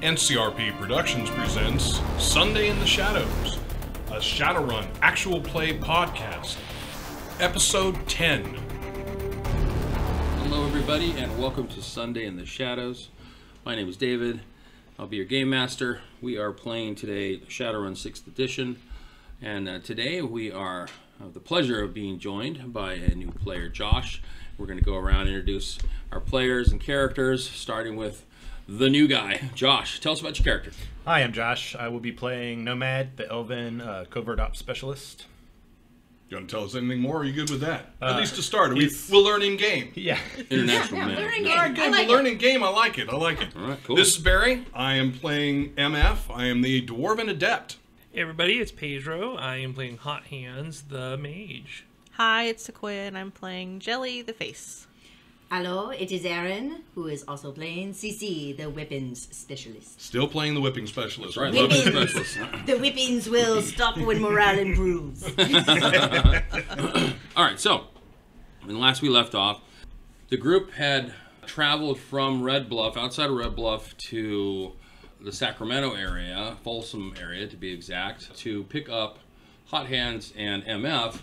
NCRP Productions presents Sunday in the Shadows, a Shadowrun actual play podcast, episode 10. Hello, everybody, and welcome to Sunday in the Shadows. My name is David. I'll be your game master. We are playing today Shadowrun 6th Edition, and uh, today we are have the pleasure of being joined by a new player, Josh. We're going to go around and introduce our players and characters, starting with the new guy, Josh. Tell us about your character. Hi, I'm Josh. I will be playing Nomad, the Elven uh, covert ops specialist. You want to tell us anything more? Or are you good with that? At Uh, least to start. We, we'll learn in game. Yeah. International man. learning Yeah. All right, I good. like we'll learn in game. I like it. I like it. All right, cool. This is Barry. I am playing MF. I am the Dwarven Adept. Hey everybody, it's Pedro. I am playing Hot Hands, the mage. Hi, it's Sequoia, and I'm playing Gelly the Face. Hello, it is Erin, who is also playing CeCe, the weapons specialist. Still playing the whipping specialist. Right, Women. specialist. The whippings will stop when morale improves. All right, so when last we left off, the group had traveled from Red Bluff, outside of Red Bluff, to the Sacramento area, Folsom area to be exact, to pick up Hot Hands and MF,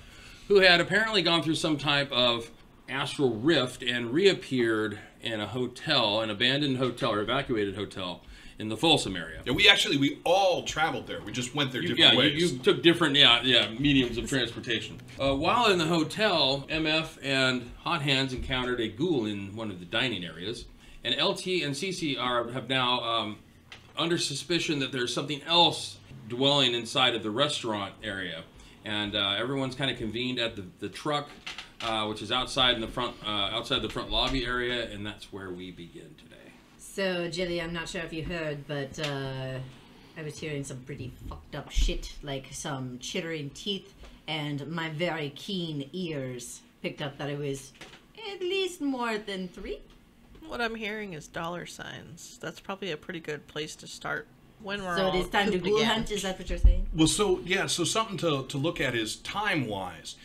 who had apparently gone through some type of astral rift and reappeared in a hotel, an abandoned hotel or evacuated hotel in the Folsom area. Yeah, we actually we all traveled there. We just went there You- different yeah, ways. you, you took different yeah yeah mediums of transportation. Uh, while in the hotel, MF and Hot Hands encountered a ghoul in one of the dining areas, and LT and CeCe are have now um, under suspicion that there's something else dwelling inside of the restaurant area, and uh, everyone's kind of convened at the, the truck. Uh, which is outside in the front, uh, outside the front lobby area, and that's where we begin today. so, Gelly, I'm not sure if you heard, but uh, I was hearing some pretty fucked up shit, like some chittering teeth, and my very keen ears picked up that it was at least more than three. What I'm hearing is dollar signs. That's probably a pretty good place to start when we're So all it is time to cooped ghoul again. hunt, is that what you're saying? Well, so yeah, so something to, to look at is time wise.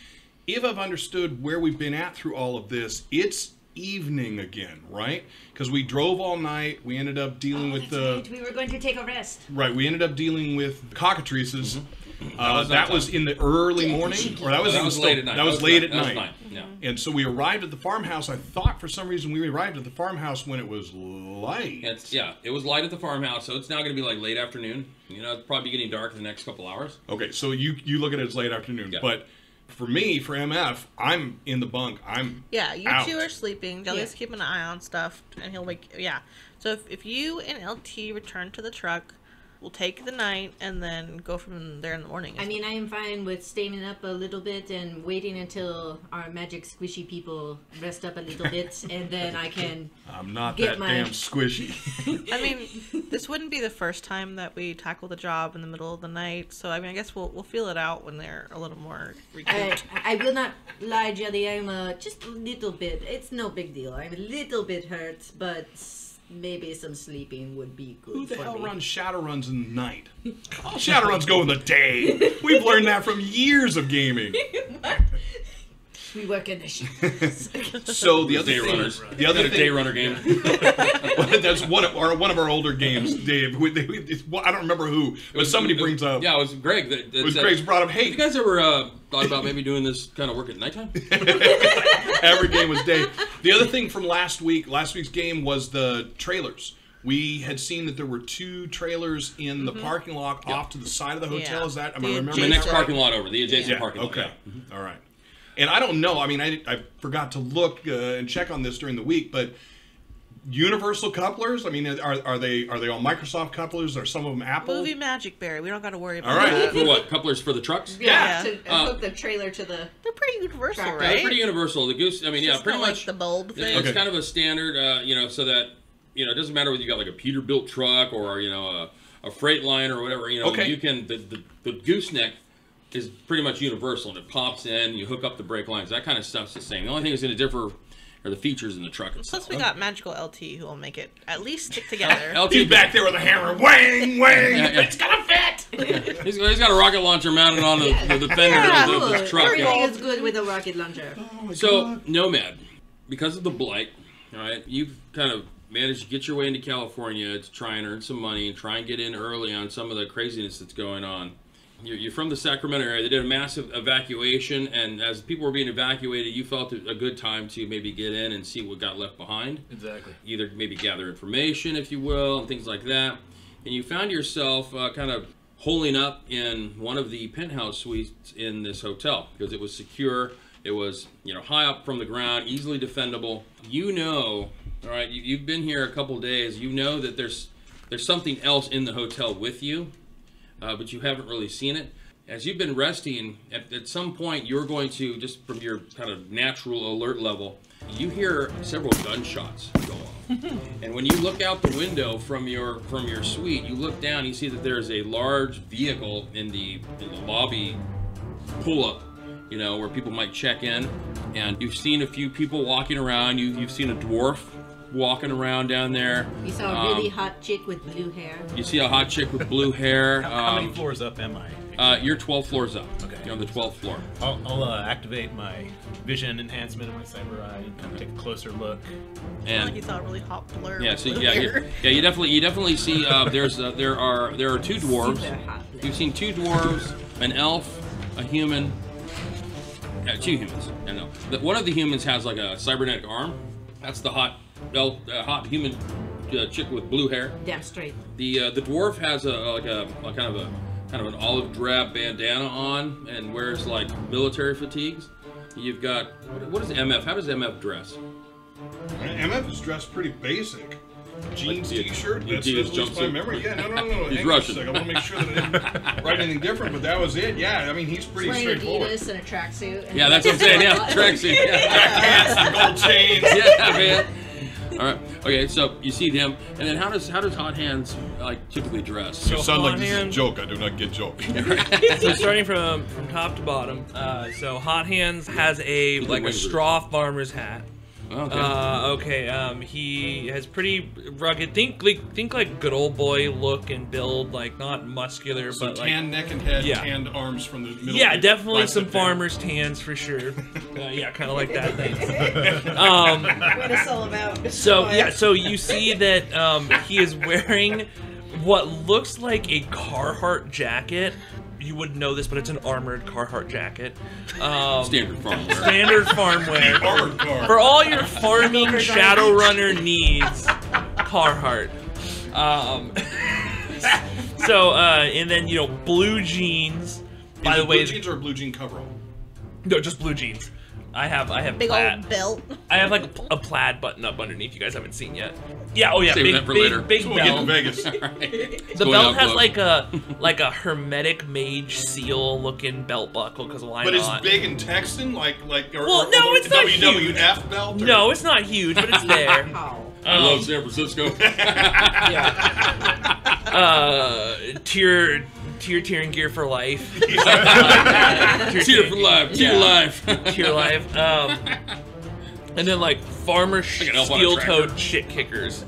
If I've understood where we've been at through all of this, it's evening again, right? Because we drove all night. We ended up dealing with the Right, we were going to take a rest. right. We ended up dealing with cockatrices. Uh, Mm-hmm. was that was in the early morning, or that was, that even was still- late at night. That was late night. at That was night. night. Yeah. And so we arrived at the farmhouse. I thought for some reason we arrived at the farmhouse when it was light. It's yeah, it was light at the farmhouse, so it's now going to be like late afternoon. You know, it's probably getting dark in the next couple hours. Okay, so you you look at it as late afternoon, Yeah. but for me, for MF, I'm in the bunk. I'm Yeah, you out. two are sleeping. Gelly's Yeah. keeping an eye on stuff, and he'll wake. Yeah. So if, if you and LT return to the truck, we'll take the night and then go from there in the morning. I mean, I am fine with staying up a little bit and waiting until our magic squishy people rest up a little bit, and then I can. I'm not Get that my- damn squishy. I mean, this wouldn't be the first time that we tackle the job in the middle of the night. So I mean, I guess we'll we'll feel it out when they're a little more I. I will not lie, Gelly. I'm uh, just a little bit. It's no big deal. I'm a little bit hurt, but maybe some sleeping would be good Who the hell me. runs Shadowruns in the night? All Shadowruns go in the day. We've learned that from years of gaming. We work in the shadows. So the other Day thing, runners. the other thing, day runner game. that's one of our one of our older games, Dave. We- they- it's- well, I don't remember who, but somebody brings up. Yeah, it was Greg. That, that it was said, Greg's brought up. Have you guys ever uh, thought about maybe doing this kind of work at nighttime? every game was Dave. The other thing from last week, last week's game was the trailers. We had seen that there were two trailers in the parking lot off to the side of the hotel. Yeah. Is that am The I the remembering adjacent- next right? parking lot over, the adjacent Yeah. parking lot. Okay. yeah. All right. And I don't know. I mean, I, I forgot to look uh, and check on this during the week, but universal couplers. I mean, are, are they are they all Microsoft couplers? Are some of them Apple? Movie Magic Berry. We don't got to worry about All right. that. For what? Couplers for the trucks? yeah, Yeah. to Uh, hook the trailer to the. They're pretty universal, Tractor. right? They're pretty universal. The goose. I mean, yeah, Just pretty much. like the bulb thing. It's Okay. kind of a standard, uh, you know, so that you know it doesn't matter whether you got like a Peterbilt truck or you know a, a Freightliner or whatever. You know, Okay. you can the, the the gooseneck is pretty much universal and it pops in. You hook up the brake lines. That kind of stuff's the same. The only thing that's going to differ are the features in the truck itself. Plus, we got Magical LT who will make it at least stick together. LT He's back there with a hammer. Wang, wang. Yeah, yeah. It's gonna fit. He's, he's got a rocket launcher mounted on the, the, the fender Yeah, of the, the Good. truck. you know. Everything is good with a rocket launcher. Oh So God. Nomad, because of the blight, all right, you've kind of managed to get your way into California to try and earn some money and try and get in early on some of the craziness that's going on. You're, you're from the Sacramento area. They did a massive evacuation, and as people were being evacuated, you felt a good time to maybe get in and see what got left behind. Exactly. Either maybe gather information, if you will, and things like that. And you found yourself uh, kind of holing up in one of the penthouse suites in this hotel because it was secure. It was, you know, high up from the ground, easily defendable. You know, all right, you, you've been here a couple days. You know that there's there's something else in the hotel with you, uh, but you haven't really seen it. As you've been resting, at, at some point you're going to just from your kind of natural alert level, you hear several gunshots go off. and when you look out the window from your from your suite, you look down, you see that there's a large vehicle in the in the lobby pull up, you know, where people might check in. And you've seen a few people walking around. You, you've seen a dwarf walking around down there. You saw a really Um, hot chick with blue hair. You see a hot chick with blue hair. How, how many Um, floors up am I? uh, you're 12 floors up. Okay. You're on the 12th floor. I'll, I'll uh, activate my vision enhancement of my cyber eye and kind of take a closer look. I feel And like you saw a really hot blur. yeah, so yeah, you, yeah, you definitely you definitely see uh, there's uh, there are there are two dwarves. Super hot blue. You've seen two dwarves, an elf, a human. Yeah, two humans. I know. The- One of the humans has like a cybernetic arm. That's the hot elf, uh, hot human uh, chick with blue hair. Damn straight. The uh, the dwarf has a like a, a kind of a kind of an olive drab bandana on and wears like military fatigues. You've got what, what is MF? How does MF dress? MF is dressed pretty basic. Jeans, Like, t-shirt. you That's at his least my memory. Yeah, no, no, no. no. He's Russian. On. I want to make sure that I didn't write anything different, but that was it. Yeah, I mean he's pretty Wearing straightforward. Adidas and a tracksuit. Yeah, that's what I'm saying. Yeah, tracksuit. Yeah. Pants, the gold chains. yeah, man. All right. Okay, so you see them, and then how does how does Hot Hands like typically dress? You sound like this is a Hand. joke. I do not get joke. so starting from from top to bottom, uh, so Hot Hands has a like a wings. straw farmer's hat. Okay. Uh, okay. Um, he has pretty rugged. Think like think like good old boy look and build, like not muscular, So but like tan neck and head, Yeah. tanned arms from the middle. yeah, definitely some down. farmer's tans for sure. Uh, yeah, kind of like that thing. Um, What it's all about. so yeah, so you see that um, he is wearing what looks like a Carhartt jacket. You wouldn't know this, but it's an armored Carhartt jacket. Um, Standard farmwear. standard farm wear. Armored car. For all your farming Shadowrunner needs, Carhartt. Um, so, uh, and then, you know, blue jeans. By the way, blue jeans or a blue jean coverall? no, just blue jeans. I have, I have Big plaid. old belt. I have like a plaid button up underneath. You guys haven't seen yet. Yeah. Oh yeah. Save big, that for big, later. big So we'll get to belt. Vegas. The Going belt has close. like a like a hermetic mage seal looking belt buckle. Cause why But it's big and Texan, like like. Or, Well, or, no, it's not WWF belt. Or? No, it's not huge, but it's there. How? I love San Francisco. Yeah. Uh, tier, tier, tier, and gear for life. Tier for life. Tier Yeah. life. tier life. Um, and then like farmer Like an elf on a steel-toed shit kickers.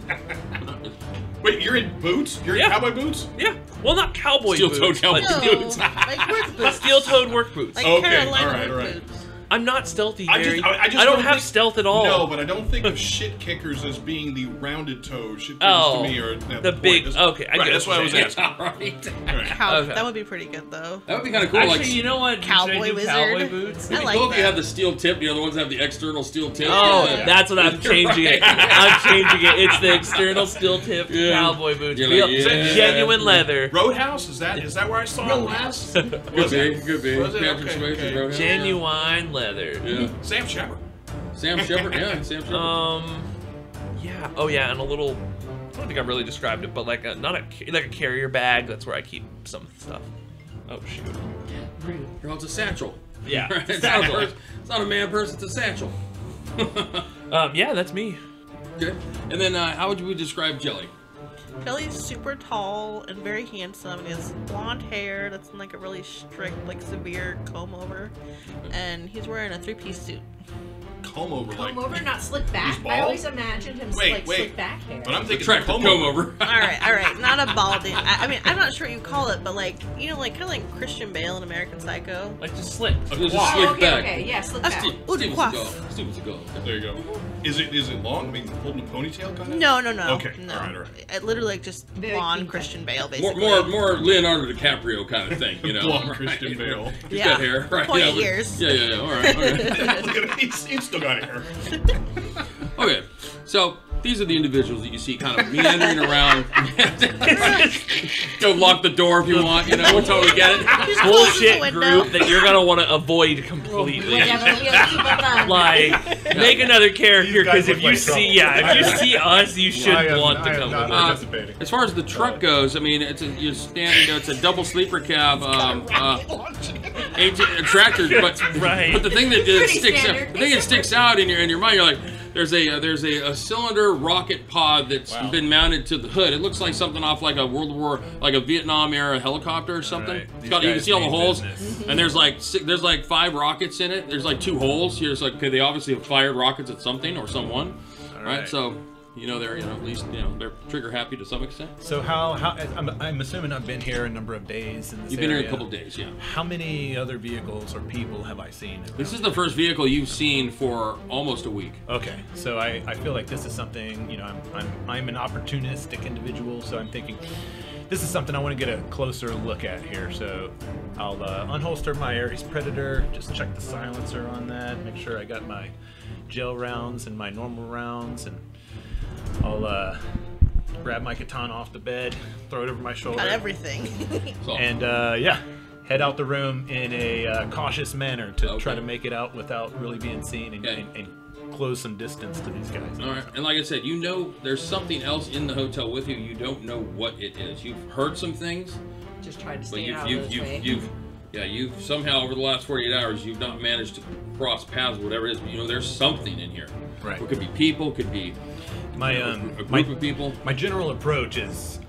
Wait, you're in boots? You're Yeah. in cowboy boots? Yeah. Well, not cowboy boots. Steel-toed cowboy but, No, boots. like work boots. steel-toed work boots. Like Okay, Carolina All right. All right. boots. I'm not stealthy, I Gary. just, I, I just don't have think- stealth at all. No, but I don't think of shit kickers as being the rounded toe. Shit kickers Oh, to me are at the big- That's- okay, I right, get that's what why I was you're asking. right. Right. Cow- Okay. That would be pretty good though. That would be kind of cool. Actually, like, you know what? Cowboy Should I do wizard. Cowboy boots. I It'd be like cool if you that. had the steel tip. The other ones have the external steel tip. Oh, Yeah. that's what I'm changing it. I'm changing it. It's the external steel tip Yeah. cowboy boots. You're Real- like, yeah. Genuine leather. Roadhouse? Is that is that where I saw it last? Could be, could be. Was it? Patrick Okay, Swayze okay. wrote it. Genuine leather. Yeah. Sam Shepard. Sam Shepard. Yeah, Sam Shepard. Um, yeah. Oh yeah, and a little. I don't think I really described it, but like a not a like a carrier bag. That's where I keep some stuff. Oh shoot. Well, it's a satchel. Yeah. Right? It's, not a it's not a man purse. It's a satchel. Um, yeah, that's me. Okay. And then, uh, how would you describe Gelly? Billy's super tall and very handsome. and He has blonde hair that's in like a really strict, like severe comb over, mm-hmm. and he's wearing a three-piece suit. Comb over like. Over, not slick back. I always imagined him Wait, like wait. slick back hair. But I'm thinking Tractor comb, comb over. over. All right, all right, not a balding. I, I mean, I'm not sure what you call it, but like you know, like kind of like Christian Bale in American Psycho. Like just slick. Just slick oh, okay, back. okay, yeah, slick back. the- Ooh, Steven quaff. Seagal. There you go. Is it is it long? I mean, holding a ponytail kind of? No, no, no. Okay, no. all right, all right. It literally like just Very blonde Christian. Bale, basically. more, more Leonardo DiCaprio kind of thing, you know. Blonde right? Christian Bale. He's Yeah. got hair, right? Pointy yeah, but- Yeah, yeah, yeah. All right. Okay. Look at it. He's, he's still got hair. okay. So these are the individuals that you see kind of meandering around. Go lock the door if you want. You know, we totally get it. Just closes the Bullshit window. group that you're gonna want to avoid completely. Whatever, we'll keep it on. Like, make another character These guys because if look you like see, trouble. yeah, if you see us, you I shouldn't am- want I to am come not with us. Uh, participating. As far as the truck goes, I mean, it's a, you're standing. It's a double sleeper cab. Um, uh, eight a tractor, but right. but the thing that uh, Pretty sticks out, standard. the thing that sticks out in your in your mind, you're like, there's a uh, there's a, a cylinder rocket pod that's Wow. been mounted to the hood. It looks like something off like a World War, like a Vietnam era helicopter or something. right. Got, you can see all the holes, business. and there's like si there's like five rockets in it. There's like two holes. You're like, okay, they obviously have fired rockets at something or someone, All right? right. So. You know they're you know at least you know they're trigger happy to some extent. So how how I'm, I'm assuming I've been here a number of days in this You've been here a area. couple days, yeah. How many other vehicles or people have I seen? This is the first vehicle you've seen for almost a week. Okay, so I, I feel like this is something you know I'm, I'm I'm an opportunistic individual, so I'm thinking this is something I want to get a closer look at here. So I'll uh, unholster my Ares Predator, just check the silencer on that, make sure I got my gel rounds and my normal rounds, and I'll uh, grab my katana off the bed, throw it over my shoulder, Got everything. And uh, yeah, head out the room in a uh, cautious manner to try to make it out without really being seen and, Okay. and, and close some distance to these guys. all right, and like I said, you know there's something else in the hotel with you. You don't know what it is. You've heard some things, Just tried to but stay you've out you've of you've, way. you've yeah you've somehow over the last 48 hours you've not managed to cross paths with whatever it is. But you know there's something in here. Right. It could be people, could be My um, a group my, of people. my general approach is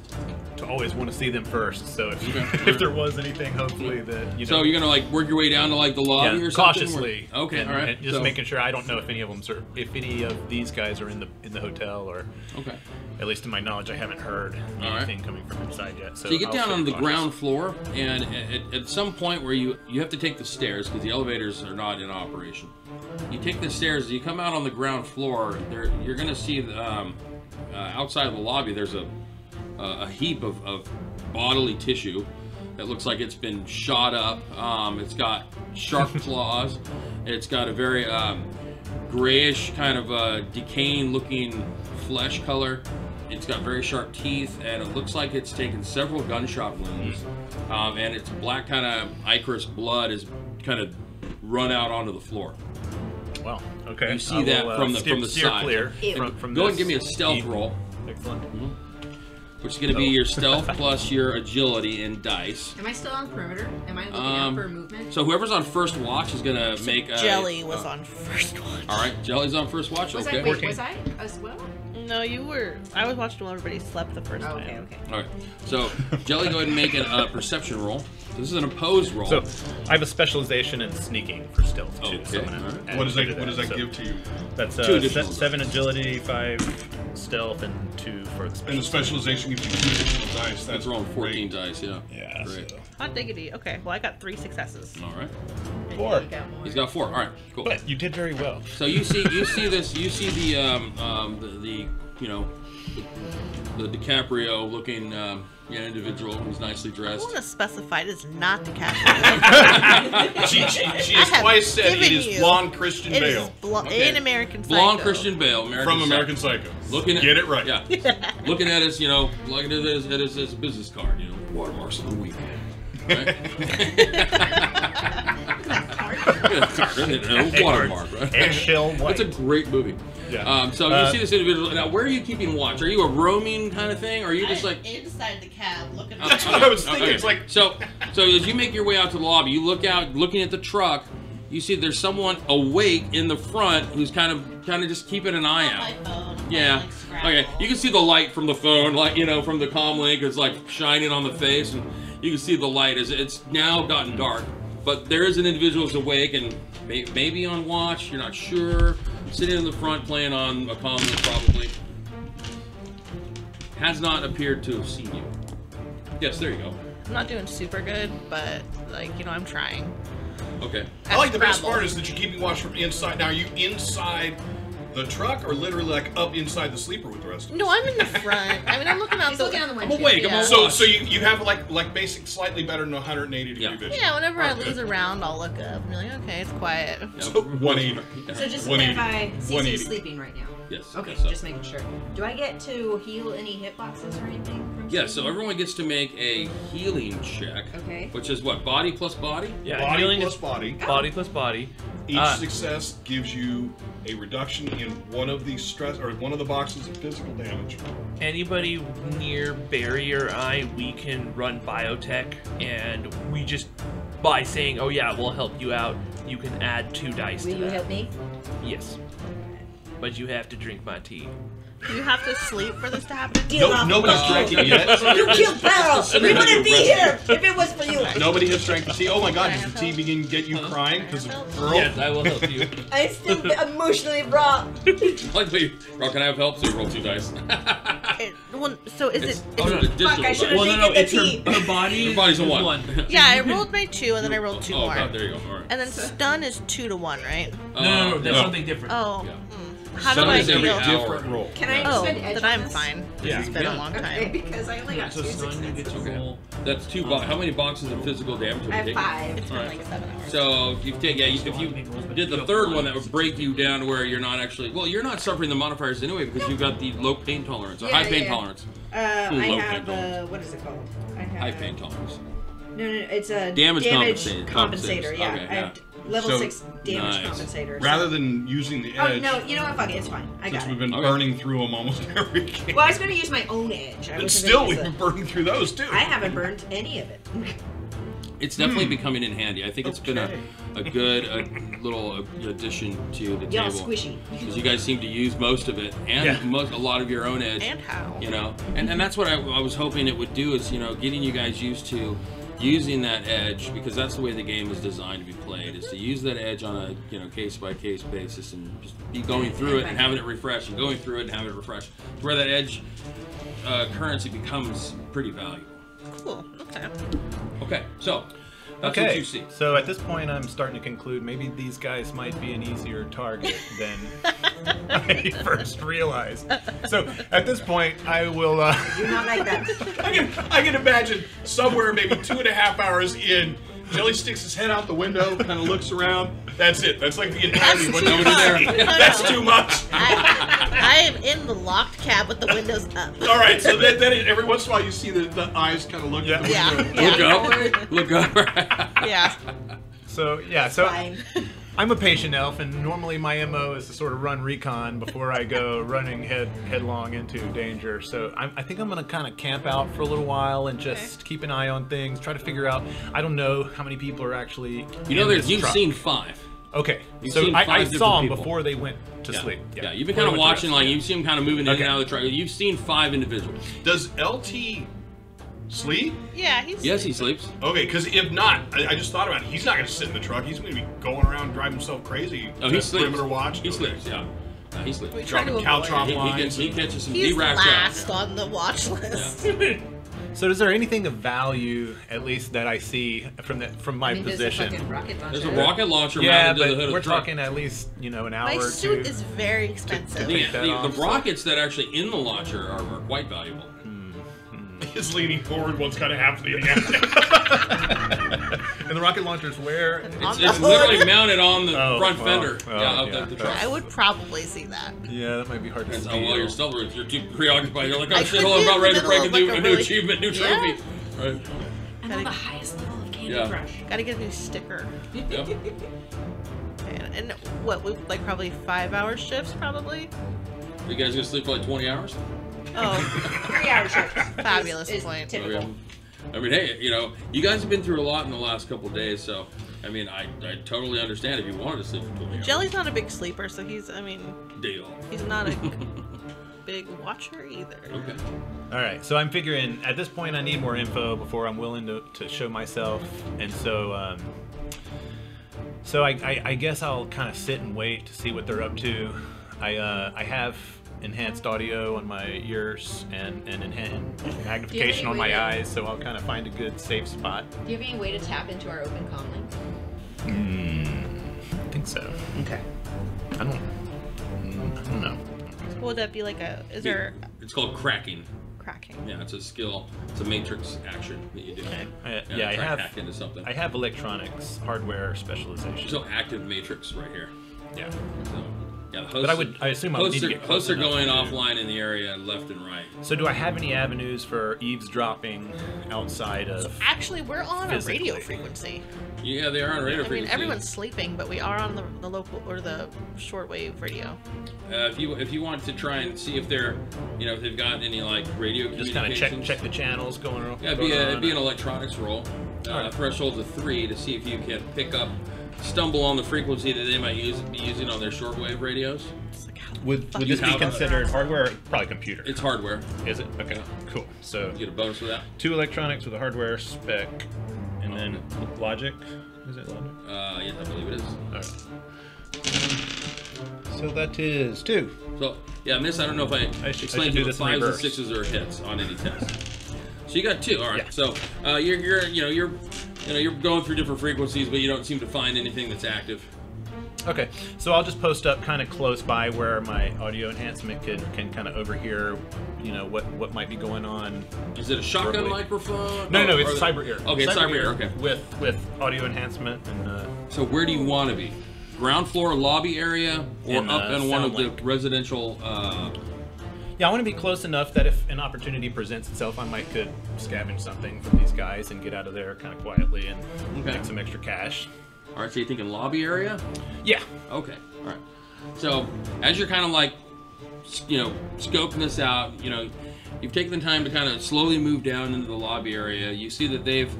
to always want to see them first. So if, Okay. if there was anything, hopefully that you know. So you're gonna like work your way down to like the lobby yeah, or something? cautiously. Or- Okay, and, all right. just so- making sure I don't know if any of them, are, if any of these guys are in the in the hotel, or Okay. at least to my knowledge, I haven't heard All right. anything coming from inside yet. So, So you get I'll down on the cautious. ground floor, and at, at some point where you you have to take the stairs because the elevators are not in operation. You take the stairs. You come out on the ground floor. There, you're going to see um, uh, outside of the lobby. There's a a, a heap of, of bodily tissue that looks like it's been shot up. Um, it's got sharp claws. It's got a very um, grayish kind of uh, decaying looking flesh color. It's got very sharp teeth, and it looks like it's taken several gunshot wounds. Um, and its black kind of ichorous blood is kind of run out onto the floor. Well, okay. You see I that will, uh, from the- steer, from the steer side. clear from, from Go ahead and give me a stealth roll, Excellent. Which is going to be your stealth plus your agility in dice. Am I still on perimeter? Am I looking Um, out for movement? So whoever's on first watch is going to make a, Gelly was uh, on first watch. All right, Gelly's on first watch. was okay. I? Wait, was I as well? No, you were. I was watching while everybody slept the first Oh, time. okay, okay. All right. So Jelly, go ahead and make a uh, perception roll. This is an opposed roll. So I have a specialization in sneaking for stealth too. so I'm gonna alright. add What does two that to What does that So give to you? That's Two uh, se- seven agility, five stealth, and two for the And special. the specialization gives you two additional dice. That's That's rolling 14 great. dice. Yeah. Yeah. Great. so- Hot diggity. Okay, well I got three successes. All right. Four. you got more. He's got four. All right. Cool. But you did very well. So you see, you see this, you see the, um, um, the, the you know, the, the DiCaprio-looking um, yeah, individual who's nicely dressed. I dressed. want to specify it is not DiCaprio. She, she, she has twice said it given is you- blonde Christian it is Bale blo- Okay. in American Psycho. Blonde Christian Bale, American from American Psycho. Looking at, Get it right. Yeah. looking at his, you know, looking at his, at his, his business card, you know, watermarks of the week. Right? you know, watermark, right? Eggshell white. That's a great movie. Yeah. Um, so Uh, you see this individual. Now, where are you keeping watch? Are you a roaming kind of thing, or are you just like? inside the cab looking. Oh, That's what okay, I was thinking. okay. It's like So, so as you make your way out to the lobby, you look out, looking at the truck. You see there's someone awake in the front who's kind of, kind of just keeping an eye out. phone. Yeah. Okay. You can see the light from the phone, like you know, from the comm link. It's like shining on the face, and you can see the light as it's now gotten dark. But there is an individual who's awake and may, maybe on watch. You're not sure. sitting in the front playing on a common probably. Has not appeared to have seen you. Yes, there you go. I'm not doing super good, but like you know, I'm trying. Okay. I like the best part is that you're keeping watch from inside. Now, are you inside the truck or literally like up inside the sleeper with the rest of us? No, I'm in the front. I mean, I'm looking out He's the. looking on the I'm windshield. awake. I'm Yeah. So, so you, you have like like basic slightly better than 180 degree Yeah. vision. Yeah, whenever I lose a round, I'll look up and be like, okay, it's quiet. So 180. So just to 180. clarify, CeCe's 180. sleeping right now. Yes. Okay, so- just making sure. Do I get to heal any hitboxes or anything? From Yeah, CeCe? so everyone gets to make a healing check. Okay. Which is what? Body plus body? Yeah, Body healing plus is body. body plus body. Each Uh, success gives you a reduction in one of the stress or one of the boxes of physical damage. anybody near Barry or I, we can run biotech, and we just by saying, "Oh yeah, we'll help you out," you can add two dice Will to you that. help me? Yes, but you have to drink my tea. Do you have to sleep for this to happen? No, nobody's Uh, drank it yet. You killed Barrel! It's We wouldn't be here if it was for you! Nobody has drank the tea. Oh my God! Can I Does the tea help? begin to get you crying because of Can girl? Yes, I will help you. I'm still emotionally raw. Like, wait, Rob, can I have help? So you roll two dice. It, well, so is It's, it? oh, is no, it Fuck, I dice. should've well, no, no, taken the it's her, tea. her body. Your body's a is one. yeah, I rolled my two and then I rolled two oh, more. God, there you go. All right. And then stun is two to one, right? No, no, no, that's no. something different. Oh, Yeah. How Stun do I is every heal? hour. Different roll. Can I Oh, spend edge then on I'm this? fine. Yeah. It's been Yeah. a long Okay, time. because I only got So two stun, you get to successes. roll. That's two. Bo- how many boxes of physical damage I have you have taken? five. It's been Alright. like seven hours. So if you take yeah, you- if you did the third one, that would break you down to where you're not actually. Well, you're not suffering the modifiers anyway because you've got the low pain tolerance or Yeah, high pain yeah. tolerance, Uh, I Low have, pain uh, what is it called? I have, high pain tolerance. No, no, no, it's a Damage damage compensator- compensator. Yeah, Okay, I have yeah. Level So- six damage Nice. compensator. Rather than using the edge. Oh no, you know what? Fuck it, it's fine. I since got we've been Okay. burning through them almost every game. Well, I was going to use my own edge. I and still, we've been burning through those too. I haven't burned any of it. It's definitely becoming in handy. I think it's been a, a good a little uh, addition to the Y'all table. squishy. Because you guys seem to use most of it and Yeah. most, a lot of your own edge. and how? you know and, and that's what I, I was hoping it would do is you know getting you guys used to using that edge because that's the way the game is designed to be played is to use that edge on a you know case by case basis and just be going through it and having it refresh and going through it and having it refresh to where that edge uh, currency becomes pretty valuable Cool. Okay. okay so that's what Okay, you see so at this point, I'm starting to conclude maybe these guys might be an easier target than I first realized. So at this point, I will. Uh, Do not like that. I can, I can imagine somewhere maybe two and a half hours in, Gelly sticks his head out the window, kind of looks around. That's it. That's like the entirety of what too you much. see. No, no. That's too much. I, I am in the locked cab with the windows up. All right, so then, then every once in a while you see the, the eyes kind of look at the Yeah. look Yeah. up look up Yeah. so yeah, so Fine. I'm a patient elf, and normally my mo is to sort of run recon before I go running head headlong into danger. So I'm, I think I'm gonna kind of camp out for a little while and just keep an eye on things, try to figure out. I don't know how many people are actually. you know in there's this you've truck. seen five Okay, you've so seen I, I saw them people. before they went to yeah. sleep. yeah you've been kind of watching rest. like you've seen them kind of moving in Okay. and out of the truck you've seen five individuals Does LT sleep? Yeah. He's. yes he sleeps Okay, because if not, I, I just thought about it. He's not going to sit in the truck. He's going to be going around driving himself crazy. Oh, to he sleeps. Perimeter watch. He sleeps. Yeah, yeah he sleeps. We try to Dropping couch avoid. He, he, gets, he catches some. He's he racks last out. on the watch list. So is there anything of value, at least that I see from the from my I mean, there's a position? rocket launcher. There's a rocket launcher Yeah, mounted to the but hood we're of the truck. talking at least you know an hour My or suit two. is very expensive. The, take that the, the rockets that are actually in the launcher are, are quite valuable. He's leaning forward, one's kind of half leaning out. and the rocket launcher's where? It's, it's literally mounted on the Oh, front wow. fender. Oh, yeah, of yeah. the, the truck. I would probably see that. Yeah, that might be hard to see. oh, well, you're still you're too preoccupied. You're like, oh I shit, hold on, I'm about ready to break a new, like, a a new achievement, new Yeah. trophy. Right. I'm on the highest level of Candy Yeah. Crush. Gotta get a new sticker. Yep. And, and what? Like probably five hour shifts, probably. Are you guys gonna sleep for like 20 hours? Oh, Three hour shifts. Fabulous is, is point. Typical. yeah. I mean, hey, you know, you guys have been through a lot in the last couple of days, so I mean, I, I totally understand if you wanted to sleep for 20 hours. Gelly's not a big sleeper, so he's. I mean, Day off. he's not a big watcher either. Okay. All right, so I'm figuring at this point I need more info before I'm willing to, to show myself, and so um, So I, I, I guess I'll kind of sit and wait to see what they're up to. I uh, I have enhanced audio on my ears and and enhanced magnification on my to- eyes, so I'll kind of find a good safe spot. Do you have any way to tap into our open comm link? Mm, I think so. Okay. I don't. mm, I don't know. Would that be like a? Is there It's called cracking. cracking? Yeah, it's a skill. It's a matrix action that you do. I, yeah, I have. hack into something. I have electronics hardware specialization. So active matrix right here. yeah. So, yeah, the hosts, But I would- I assume I would hosts need to are, get close hosts are going offline in the area left and right. So do I have any avenues for eavesdropping outside of? Actually, we're on a radio frequency. Yeah, they are on radio frequency. I mean, everyone's sleeping, but we are on the, the local or the shortwave radio. Uh, if you if you want to try and see if they're, you know, if they've got any like radio Just kind of check check the channels going on. Yeah, it'd be, going a, on. it'd be an electronics roll. Uh, Alright. Threshold's a three to see if you can pick up, stumble on the frequency that they might use be using on their shortwave radios. It's like, how the Would, would this be considered hardware? or Probably computer. It's hardware. Is it? Okay, cool. So You get a bonus for that. two electronics with a hardware spec, and then logic. Is it logic? Uh, yes, I believe it is. All right. So that is two. So yeah, miss. I don't know if I, I should- I explained should to do you the this fives and sixes are hits on any test. So you got two. All right. Yeah. So uh, you're you're you know you're you know you're going through different frequencies, but you don't seem to find anything that's active. Okay, so I'll just post up kind of close by where my audio enhancement could can kind of overhear, you know, what what might be going on. Is it a shotgun Verbally. microphone? No, no, Oh, it's cyber ear. Okay, cyber, ear. Okay. With with audio enhancement and uh, So where do you want to be? Ground floor lobby area, or In, up uh, in one of the residential? Uh, yeah, I want to be close enough that if an opportunity presents itself, I might could scavenge something from these guys and get out of there kind of quietly and Okay. make some extra cash. all right. So you're thinking lobby area? Yeah. Okay. All right. So as you're kind of like, you know, scoping this out, you know, you've taken the time to kind of slowly move down into the lobby area. You see that they've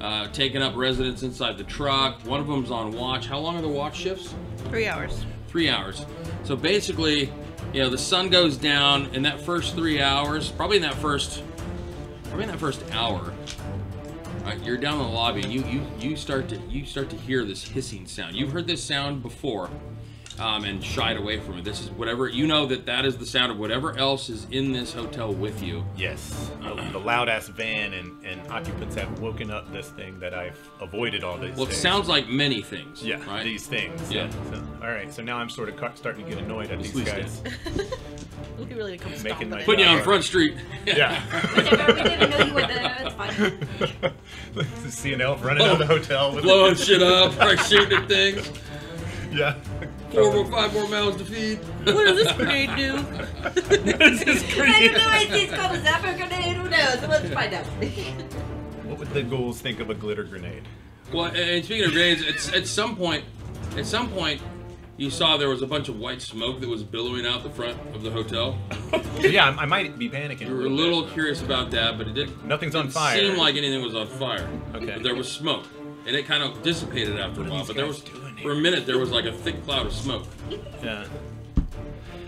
uh, taken up residence inside the truck. One of them's on watch. How long are the watch shifts? Three hours. Three hours. So basically, you know, the sun goes down in that first three hours. Probably in that first, probably in that first hour. Right, you're down in the lobby. You you you start to you start to hear this hissing sound. You've heard this sound before, um, and shied away from it. This is whatever you know that that is the sound of whatever else is in this hotel with you. Yes. The loud ass van and, and occupants have woken up this thing that I've avoided all these Well, it days. sounds like many things. Yeah, Right. these things. Yeah. So, all right, so now I'm sort of ca- starting to get annoyed at these guys. We could really come Making stomping my. Putting you on Front Street. Yeah. We never, we never know you were there. It's fine. See an elf running out of the hotel with Blowing shit up, like shooting at things. Yeah. Four more, five more mouths to feed. What does this grenade do? I don't know if it's called a zapper grenade. Who knows? Let's find out. What would the ghouls think of a glitter grenade? Well, and speaking of grenades, it's, at some point, at some point, you saw there was a bunch of white smoke that was billowing out the front of the hotel. Yeah, I, I might be panicking. You were a little bit. curious about that, but it didn't. Nothing's on didn't fire. Seem like anything was on fire. Okay. But there was smoke, and it kind of dissipated after a What are while. But there was, doing for a minute, there was like a thick cloud of smoke. Yeah.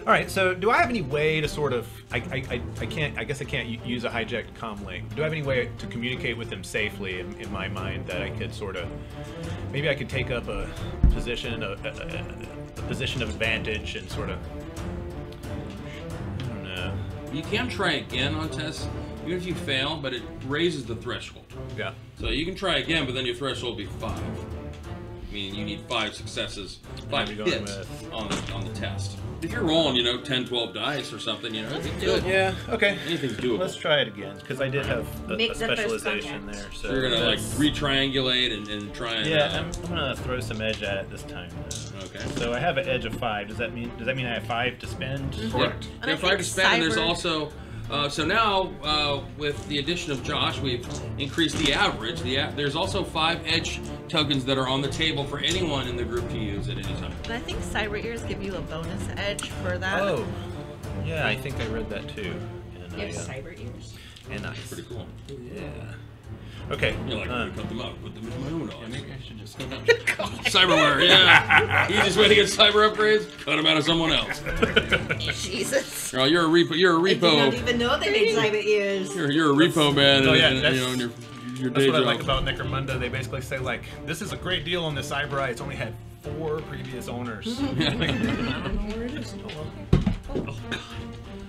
All right. So, do I have any way to sort of? I, I, I, I can't. I guess I can't use a hijacked comm link. Do I have any way to communicate with them safely? In, in my mind, that I could sort of, maybe I could take up a position, a, a, a, a position of advantage, and sort of. I don't know. You can try again on tests, even if you fail, but it raises the threshold. Yeah. So you can try again, but then your threshold will be five. Meaning you need five successes, five I'd be going hits with- on the on the test. If you're rolling, you know, 10, 12 dice or something, you know, it'd good. Yeah. Okay. Anything's doable. Let's try it again because I did have a, a specialization contact. there. So So you're gonna like that's- re-triangulate and, and try and. Yeah, uh, I'm, I'm gonna throw some edge at it this time. Though. Okay. So I have an edge of five. Does that mean? Does that mean I have five to spend? Correct. And I If I think to spend, and there's also. Uh, so now, uh, with the addition of Josh, we've increased the average. The a- there's also five edge tokens that are on the table for anyone in the group to use at any time. And I think cyber ears give you a bonus edge for that. Oh, yeah. I think I read that too. And You I, have uh, cyber ears. and I. Pretty cool. Yeah. Okay. You're like, uh, I'm gonna cut them out, put them in my own eyes. maybe I should just. Cyberware, yeah. Easiest way to get cyber upgrades: cut them out of someone else. Jesus. Oh, you're a repo. You're a I did not even know they made cyber ears. You're, you're a repo man, Oh, yeah, and, you that's- know, and you're your That's day what I job. like about Necromunda. They basically say like, "This is a great deal on this Ibrai. It's only had four previous owners." I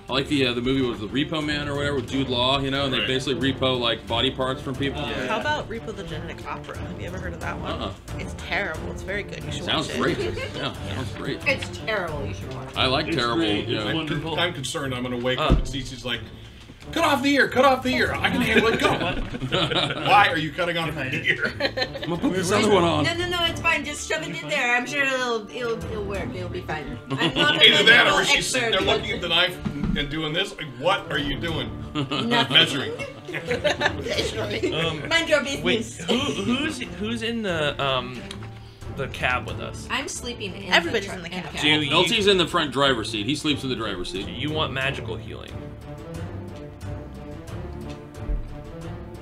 like the uh, the movie was the Repo Man or whatever with Jude Law, you know, and they Right. basically repo like body parts from people. How about Repo the Genetic Opera? Have you ever heard of that one? Uh-uh. It's terrible. It's very good. You should Sounds watch it. great. Yeah, sounds great. It's terrible. You should watch. it. I like It's terrible. great. You It's wonderful. I'm concerned I'm going to wake Uh. up and see CeCe's like, cut off the ear, cut off the ear. I can handle it. Go. Why are you cutting off the ear? I'm gonna put this other one on. No, no, no, it's fine. Just shove it in there. I'm sure it'll it'll, it'll work. It'll be fine. I'm not Either that or medical is sitting there looking at the knife and doing this? Like, what are you doing? Nothing. Measuring. Um, Mind your wait, business. who, who's who's in the um the cab with us? I'm sleeping in Everybody's the in the truck- cab. Do you, LT's in the front driver's seat. He sleeps in the driver's seat. do you want magical healing?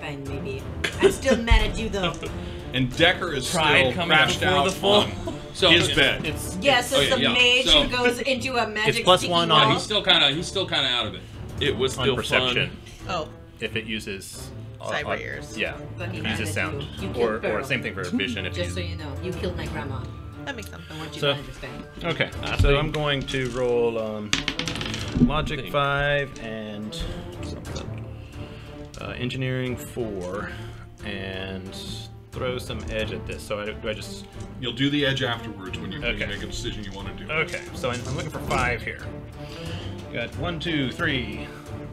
Fine, maybe. I'm still mad at you though. And Decker is Pride still coming crashed before out the fall. on So his bed. It's Yes, Oh, it's yeah, the yeah. mage So- who goes into a magic. plus sticky one on- he's still kind of he's still kind of out of it. It was on still perception fun. Oh, if it uses uh, Cyber uh, ears. Yeah, Fucking it uses sound, you. You or killed or same thing for vision. If you. Just so you you know, you killed my grandma. that makes sense. I want you So- to understand. okay, so I'm going to roll um, logic Think. five and Something. Uh, engineering four, and throw some edge at this. So I, do I just You'll do the edge afterwards when you, when you make a decision you want to do. Okay, so I'm I'm looking for five here. Got one, two, three.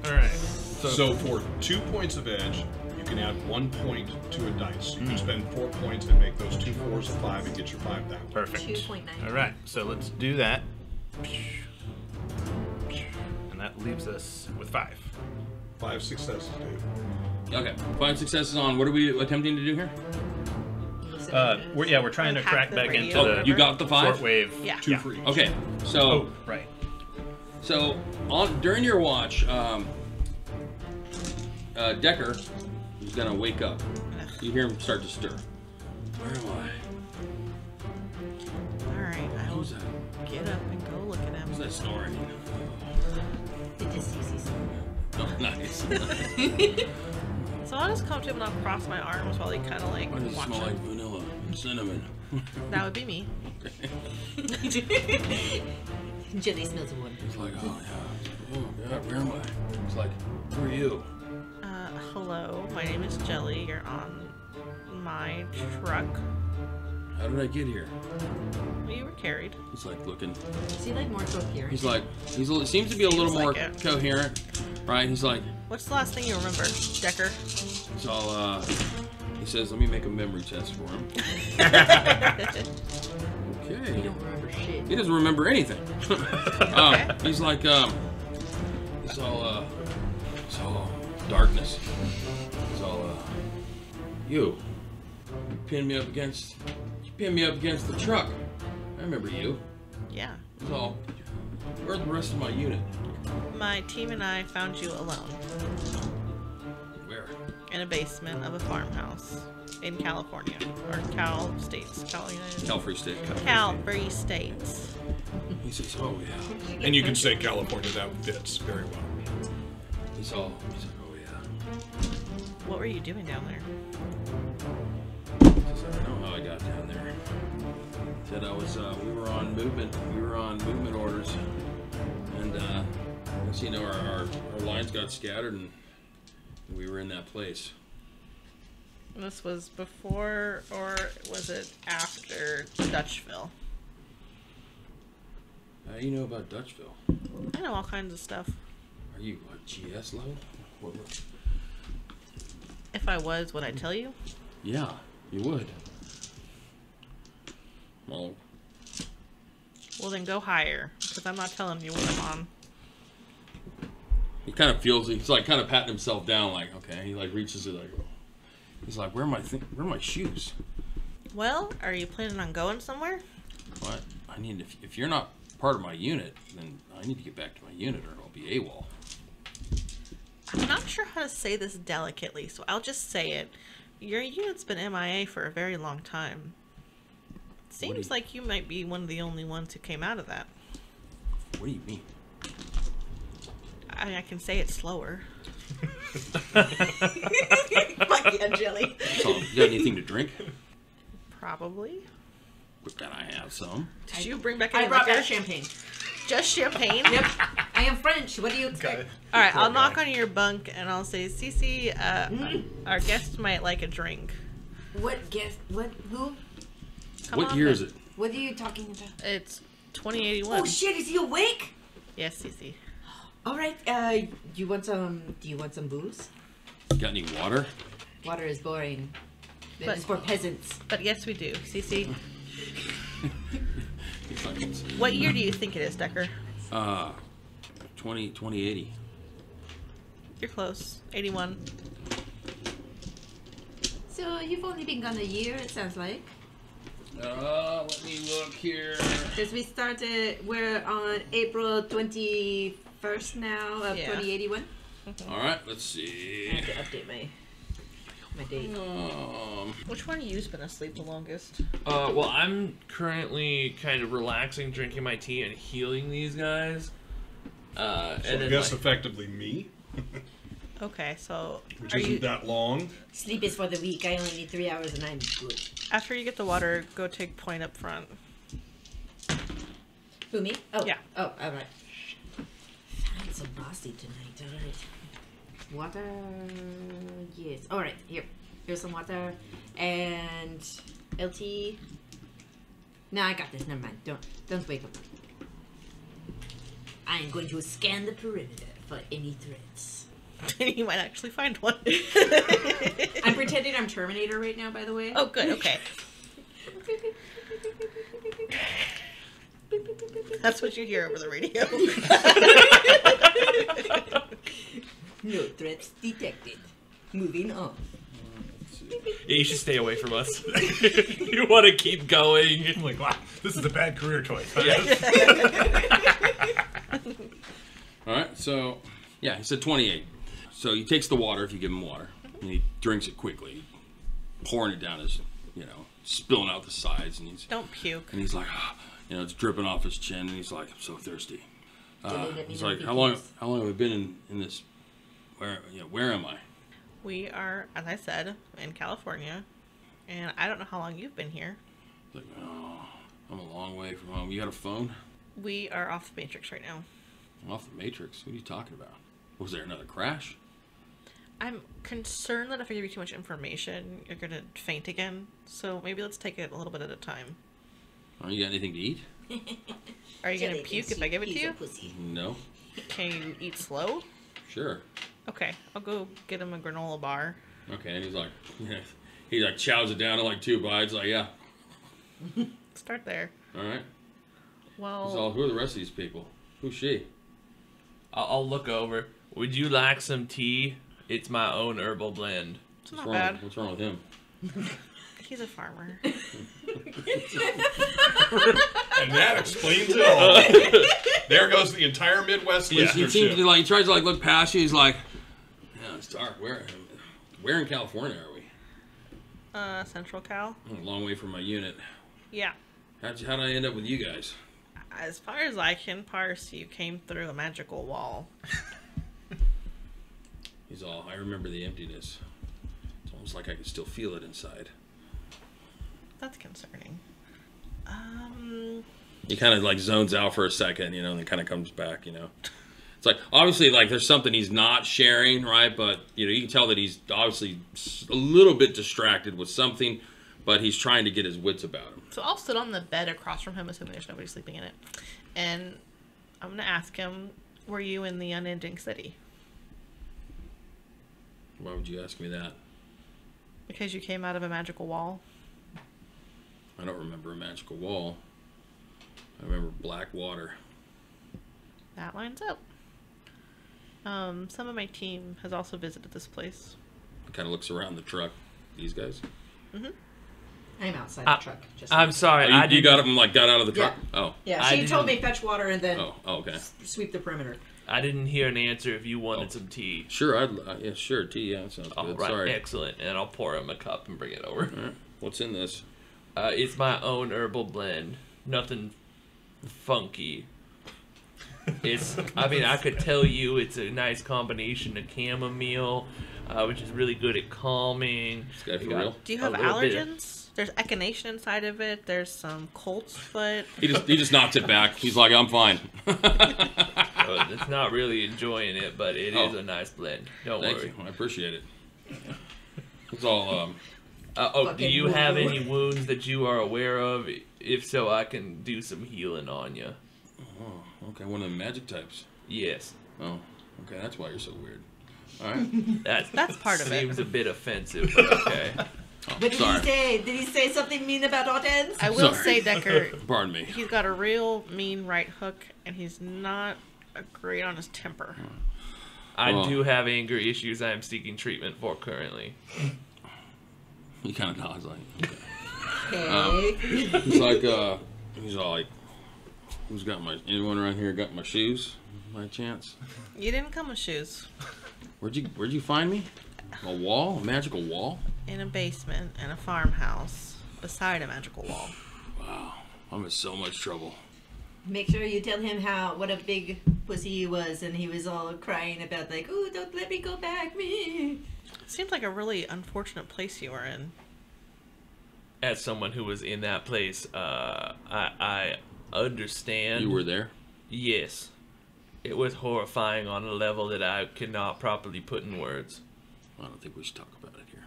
All right. So, So for two points of edge, you can add one point to a dice. Hmm. You can spend four points and make those two fours a five and get your five that way. perfect. 2.9. All right, so let's do that. And that leaves us with five. Five successes, dude. Okay, five successes on. What are we attempting to do here? Uh, we're, yeah, we're trying to crack back into Oh, the you got the five. shortwave. Yeah. Two free. Okay, so Oh, right. So on during your watch, um, uh, Decker is gonna wake up. You hear him start to stir. Where am I? All right, I? I will Who's that? get up and go look at him. Who's that snoring? It is CeCe. Nice. So I'll just come to him and I'll cross my arms while he kind of like Why does it smell like vanilla and cinnamon? That would be me. Gelly smells of wood. He's like, oh yeah. Oh god, where am I? He's like, who are you? Uh, hello, my name is Gelly. You're on my truck. How did I get here? You were carried. He's like looking. Is he like more coherent? He's like, he's a, seems to be a little Seems more like it. coherent, right? He's like, What's the last thing you remember, Decker? it's all. uh He says, let me make a memory test for him. You Okay. don't remember shit. He doesn't remember anything. um, he's like, um, it's all, uh, it's all darkness. It's all, uh, you. You pinned me up against, you pinned me up against the truck. I remember you. yeah. So, all, where's the rest of my unit? My team and I found you alone Where? in a basement of a farmhouse in California or Cal States, Cal United. Cal Free State. Cal Free States. He says, oh yeah. And you can say California, that fits very well. He's all, he's like, oh yeah. What were you doing down there? I don't know how I got down there. Said I was, uh, we were on movement, we were on movement orders, and uh, as you know, our, our, our lines got scattered, and we were in that place. This was before or was it after Dutchville? How do you know about Dutchville? I know all kinds of stuff. Are you what, GS level? What, what? If I was, would I tell you? Yeah, you would. Well, Well, then go higher, because I'm not telling you what I'm on. he kind of feels he's like kind of patting himself down, like okay. He like reaches it like he's like, where are my th- where are my shoes? Well, are you planning on going somewhere? What? I need if if you're not part of my unit, then I need to get back to my unit, or I'll be AWOL. I'm not sure how to say this delicately, so I'll just say it. Your unit's been MIA for a very long time. do you- Seems like you might be one of the only ones who came out of that. What do you mean? I mean, I can say it slower. Fucking. Gelly. So, you got anything to drink? Probably. Can I have some? Did you bring back I any brought liquor? back champagne. Just champagne? Yep. I am French. What do you expect? Okay. All right, I'll Poor knock on your bunk and I'll say, CeCe, uh, Mm-hmm. our guest might like a drink. What guess? What? Who? Come what on year then. is it? What are you talking about? It's 2081. Oh shit! Is he awake? Yes, CeCe. All right. Uh, do you want some? Do you want some booze? Got any water? Water is boring. It But- is for peasants. But yes, we do. CeCe, It's like what year do you think it is, Decker? uh, 20, 2080. You're close. 81. So you've only been gone a year. It sounds like. Uh, let me look here. Because we started, we're on April 21st now of Yeah. 2081. All right, let's I see. have to update my my date. Um, Which one of you's been asleep the longest? Uh, well, I'm currently kind of relaxing, drinking my tea, and healing these guys. Uh, So and I guess like- effectively me, Okay, so which isn't you that long. Sleep is for the weak. I only need three hours and I'm good. after you get the water, go take point up front. Who, me? Oh. Yeah. Oh, alright. I'm so bossy tonight, alright. Water. Yes. Alright, here. Here's some water. And LT. No, I got this. Never mind. Don't don't wake up. I am going to scan the perimeter for any threats. you might actually find one. I'm pretending I'm Terminator right now, by the way. oh, good. Okay, that's what you hear over the radio. No threats detected. Moving on. Yeah, you should stay away from us. you want to keep going. I'm like, wow, this is a bad career choice. all right, so yeah, he said 28. So he takes the water if you give him water, and he drinks it quickly, pouring it down his, you know, spilling out the sides, and he's Don't puke. and he's like, "Ah," you know, it's dripping off his chin, and he's like, I'm so thirsty. Uh, Dilly, let me he's like, how long? How long have we been in, in this? Where? Yeah, where am I? We are, as I said, in California, and I don't know how long you've been here. He's like, oh, I'm a long way from home. You got a phone? We are off the Matrix right now. I'm off the Matrix. What are you talking about? Was there another crash? I'm concerned that if I give you too much information, you're gonna faint again. So maybe let's take it a little bit at a time. Oh, you got anything to eat? Are you gonna puke if I give it to you? pussy. No. Can you eat slow? Sure. Okay, I'll go get him a granola bar. Okay, and he's like, he like chows it down in like two bites. Like, yeah, Start there. all right. Well, So who are the rest of these people? Who's she? I'll, I'll look over. Would you like some tea? It's my own herbal blend. it's What's not wrong? bad. What's wrong with him? He's a farmer. And that explains it all. there goes the entire Midwest He seems listenership. to like he tries to like look past you. He's like, yeah, it's dark. Where, where in California are we? Uh, Central Cal. A long way from my unit. Yeah. How'd, you, how'd I end up with you guys? As far as I can parse, you came through a magical wall. He's all. I remember the emptiness. It's almost like I can still feel it inside. That's concerning. Um, He kind of like zones out for a second, you know, and then kind of comes back, you know. It's like obviously like there's something he's not sharing, right? But you know, you can tell that he's obviously a little bit distracted with something, but he's trying to get his wits about him. so I'll sit on the bed across from him, assuming there's nobody sleeping in it, and I'm gonna ask him, "Were you in the unending city?" Why would you ask me that? Because you came out of a magical wall. I don't remember a magical wall. I remember black water. That lines up. Um, some of my team has also visited this place. Kind of looks around the truck. These guys. Mm-hmm. I'm outside I- the truck. Just I'm sorry. Oh, you, I you didn't, got him like got out of the truck. Oh, Yeah, I she told me didn't- fetch water and then oh, oh, okay. sweep the perimeter. I didn't hear an answer if you wanted Oh. some tea. Sure, I'd uh, yeah, sure. Tea, yeah, that sounds All good. right, Sorry. excellent. And I'll pour him a cup and bring it over. All right. What's in this? Uh, it's my own herbal blend. Nothing funky. It's. I mean, I could tell you it's a nice combination of chamomile, uh, which is really good at calming. This for real? Do you have little bit- allergens? There's echinacea inside of it. There's some colt's foot. He just he just knocks it back. He's like, I'm fine. Uh, it's not really enjoying it, but it is Oh. a nice blend. Don't Thank worry. you. I appreciate it. It's all um. Uh, oh, do you have any wounds that you are aware of? If so, I can do some healing on you. Okay, one of the magic types. Yes, Oh, okay, that's why you're so weird. All right. that That's part of it. seems a bit offensive, but okay. Oh, What did sorry. he say? Did he say something mean about Hortense? I will Sorry. say, Decker, Pardon me. he's got a real mean right hook, and he's not a great on his temper. I Well- do have anger issues I am seeking treatment for currently. He kind of nods like. Okay. Um, He's like, uh, he's all like, who's got my? Anyone around here got my shoes? My chance? You didn't come with shoes. Where'd you Where'd you find me? A wall? A magical wall? In a basement in a farmhouse beside a magical wall. Wow, I'm in so much trouble. Make sure you tell him how what a big pussy he was, and he was all crying about like, "Ooh, don't let me go back, me." Seems like a really unfortunate place you were in. As someone who was in that place, uh, I, I understand. You were there. Yes. It was horrifying on a level that I could not properly put in words. I don't think we should talk about it here.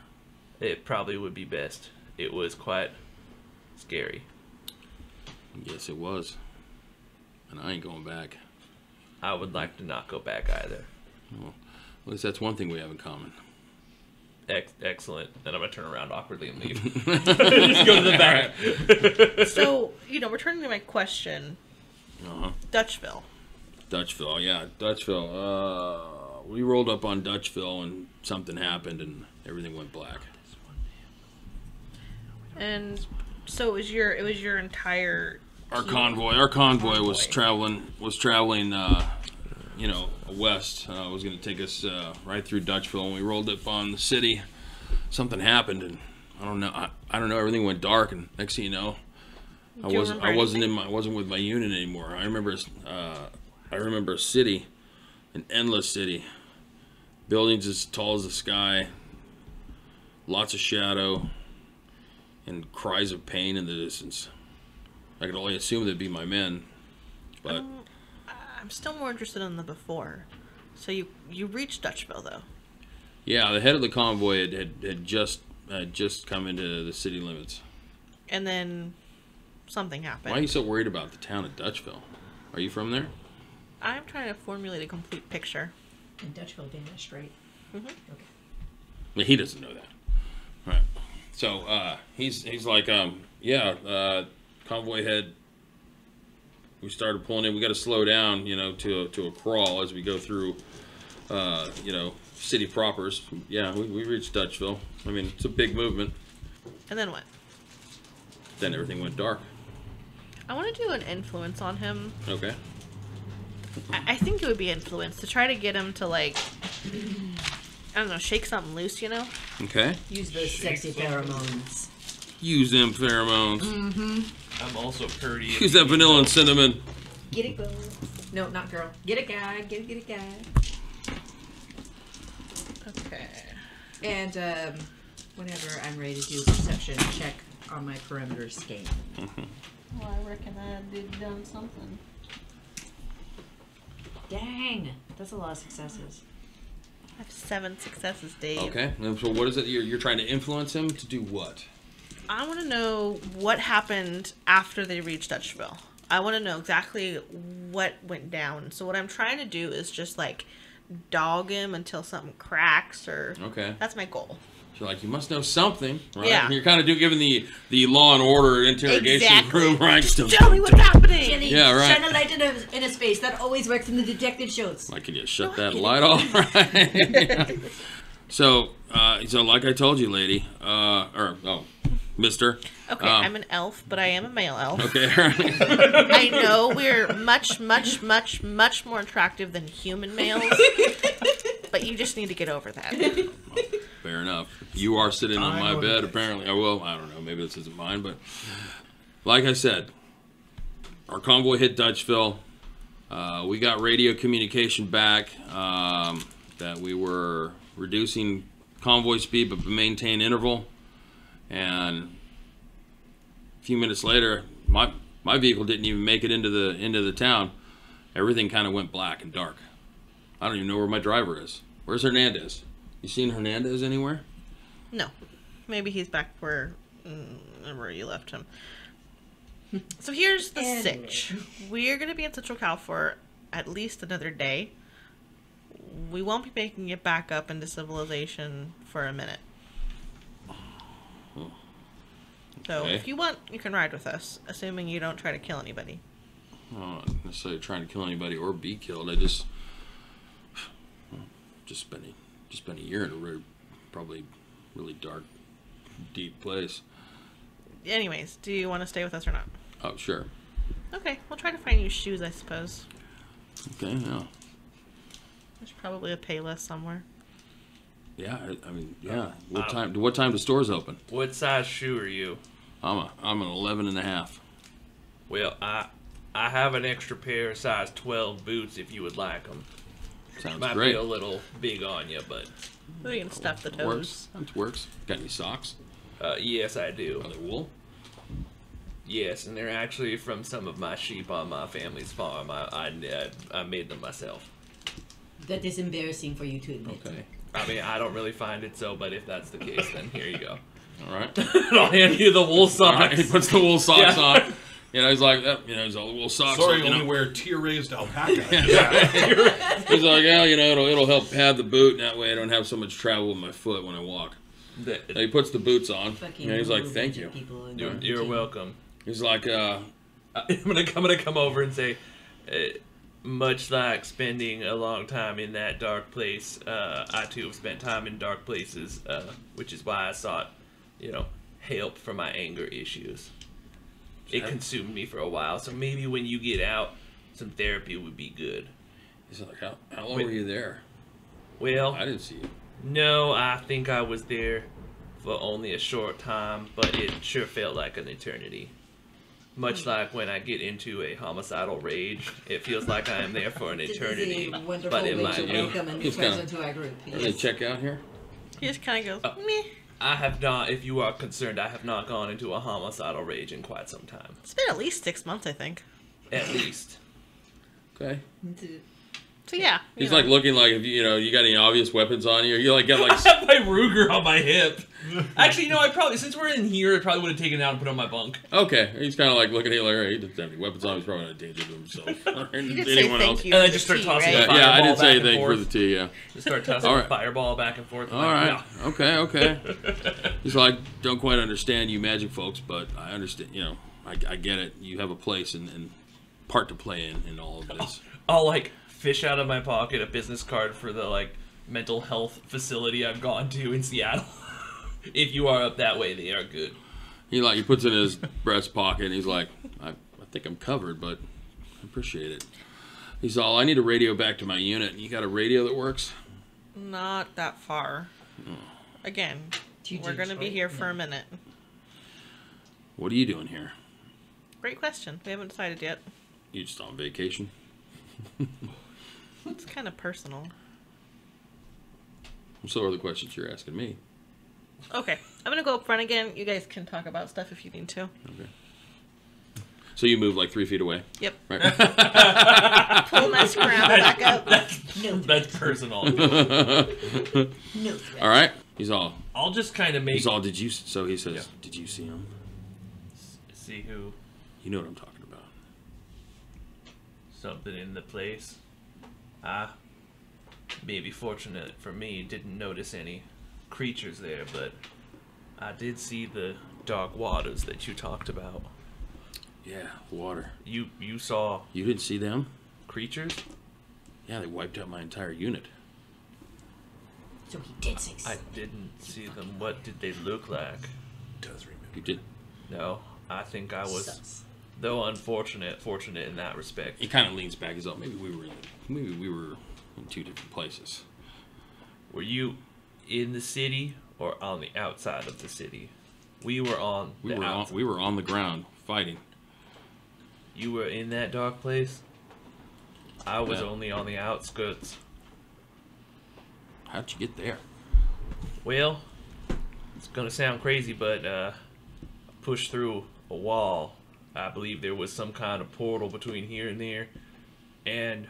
It probably would be best. It was quite scary. Yes, it was. And I ain't going back. I would like to not go back either. Well, At least that's one thing we have in common. Ex- excellent. Then I'm gonna turn around awkwardly and leave. Just go to the back. So, you know, returning to my question, Uh-huh. Dutchville. Dutchville, yeah, Dutchville. Uh, we rolled up on Dutchville and something happened and everything went black. And so it was your it was your entire Our convoy, our convoy was traveling, was traveling, uh, you know, west. Uh, was going to take us uh, right through Dutchville, and we rolled up on the city. Something happened, and I don't know. I, I don't know. Everything went dark, and next thing you know, I you wasn't. I wasn't in my. I wasn't with my unit anymore. I remember. Uh, I remember a city, an endless city, buildings as tall as the sky, lots of shadow, and cries of pain in the distance. I could only assume they'd be my men, but Um, I'm still more interested in the before. So you you reached Dutchville though. yeah, the head of the convoy had, had, had just had just come into the city limits. And then something happened. Why are you so worried about the town of Dutchville? Are you from there? I'm trying to formulate a complete picture. And Dutchville vanished, right? Yeah, he doesn't know that. Right. So uh, he's he's like, um, yeah, uh, convoy head. We started pulling in. We got to slow down, you know, to a, to a crawl as we go through, uh, you know, city propers. Yeah, we, we reached Dutchville. I mean, it's a big movement. And then what? Then everything went dark. I want to do an influence on him. Okay. I, I think it would be influence to try to get him to like I don't know, shake something loose, you know? Okay. Use those sexy pheromones. Use them pheromones. I'm also pretty. Use that vanilla and cinnamon. Get it, girl. No, not girl. Get it, guy. Get it, get it, guy. Okay. And um, whenever I'm ready to do a perception check on my perimeter scan. Well, I reckon I did done something. Dang, that's a lot of successes. I have seven successes, Dave. Okay. So what is it? You're, you're trying to influence him to do what? I want to know what happened after they reached Dutchville. I want to know exactly what went down. So what I'm trying to do is just like dog him until something cracks or Okay. that's my goal. You're like, you must know something, right? Yeah. And you're kind of do, giving the the law and order interrogation Exactly. room, right? Just Tell me what's happening. Jenny, Yeah, right. shine a light in a, in a space. That always works in the detective shows. Like, can you shut No, that light off? Right. so, uh, so like I told you, lady, uh, or oh, Mister. Okay, Um, I'm an elf, but I am a male elf. Okay. I know we're much, much, much, much more attractive than human males, but you just need to get over that. Fair enough. You are sitting on Time my bed, apparently. I will. I don't know. Maybe this isn't mine, but like I said, our convoy hit Dutchville. Uh, we got radio communication back um, that we were reducing convoy speed but maintain interval. And a few minutes later, my my vehicle didn't even make it into the into the town. Everything kind of went black and dark. I don't even know where my driver is. Where's Hernandez? You seen Hernandez anywhere? No, maybe he's back where mm, where you left him. So here's the Anyway. sitch. We're gonna be in Central Cal for at least another day. We won't be making it back up into civilization for a minute. So Okay. if you want, you can ride with us, assuming you don't try to kill anybody. I'm not necessarily trying to kill anybody or be killed. I just just spent a, just spent a year in a really, probably really dark, deep place. Anyways, do you want to stay with us or not? Oh sure. Okay, we'll try to find you shoes, I suppose. Okay. Yeah. There's probably a Payless somewhere. Yeah. I, I mean, yeah. What Um, time? What time do stores open? What size shoe are you? I'm a I'm an 11 and a half. Well, I I have an extra pair of size 12 boots if you would like them. Sounds Might great. be a little big on you, but We can stuff the toes. Works. That works. Got any socks? uh, yes, I do. Are they wool? Yes, and they're actually from some of my sheep on my family's farm. I I, I made them myself. That is embarrassing for you to admit. Okay. I mean, I don't really find it so, but if that's the case, then here you go. All right. I'll hand you the wool All right. He puts the wool socks Yeah. on. You know, he's like, "Yep," you know, he's all wool socks. Sorry, you you know. only wear tear raised alpaca. He's like, yeah, you know, it'll, it'll help pad the boot, and that way I don't have so much travel with my foot when I walk. The- So he puts the boots on. Fucking and he's like, thank you. of people in You're, you're welcome. He's like, uh, I'm gonna I'm gonna come over and say, uh, much like spending a long time in that dark place, uh, I too have spent time in dark places, uh, which is why I sought, you know, help for my anger issues. It consumed me for a while, so maybe when you get out, some therapy would be good. he's like, how, how long were you there? Well, I didn't see you. no, I think I was there for only a short time, but it sure felt like an eternity. Much like when I get into a homicidal rage, it feels like I am there for an eternity. is a wonderful but in way my to new, welcome a new He's kinda- person to our group. Did they Yes. check out here? He just kind of goes, Uh, meh. I have not, if you are concerned, I have not gone into a homicidal rage in quite some time. It's been at least six months, I think. At least. Okay. So yeah. He's know. like looking like, if you, you know, you got any obvious weapons on you? You like got like I like, have my Ruger on my hip. Actually, no, I probably, since we're in here, I probably would have taken it out and put it on my bunk. okay. He's kind of like looking at you like, "Hey, he doesn't have any weapons on. He's probably not a danger to himself. or You did say anyone thank else. you. And I for just the start tea, tossing right? Yeah, yeah, I Fireball didn't say back and anything for forth. the tea. Yeah. Just start tossing All a right. fireball back and forth. All right. Okay. Okay. He's like, don't quite understand you magic folks, but I understand. You know, I, I get it. You have a place and, and part to play in in all of this. I'll like fish out of my pocket a business card for the like mental health facility I've gone to in Seattle. if you are up that way, they are good. He like he puts it in his breast pocket. and He's like, I, I think I'm covered, but I appreciate it. He's all, I need a radio back to my unit. You got a radio that works? Not that far. Again, TJ we're gonna be here for a minute. What are you doing here? Great question. We haven't decided yet. You just on vacation? It's kind of personal. So are the questions you're asking me. Okay, I'm gonna go up front again. You guys can talk about stuff if you need to. Okay. So you move like three feet away, Yep. right? Pull my scram back up. No, That's personal. no all right. He's all. I'll just kind of make He's all. Did you? So he says. Yeah. Did you see him? see who You know what I'm talking about. something in the place. I maybe fortunate for me didn't notice any creatures there, but I did see the dark waters that you talked about. Yeah, water. You you saw You didn't see them? creatures? Yeah, they wiped out my entire unit. So he did six. I didn't see them. What did they look like? Does remember. You did. No, I think I was, Sus. Though unfortunate, fortunate in that respect. He kind of leans back. He's all. Maybe we were. In, maybe we were in two different places. Were you in the city or on the outside of the city? We were on We the were on, we were on the ground fighting. You were in that dark place. I was only on the outskirts. How'd you get there? Well, it's gonna sound crazy, but uh, pushed through a wall. I believe there was some kind of portal between here and there, and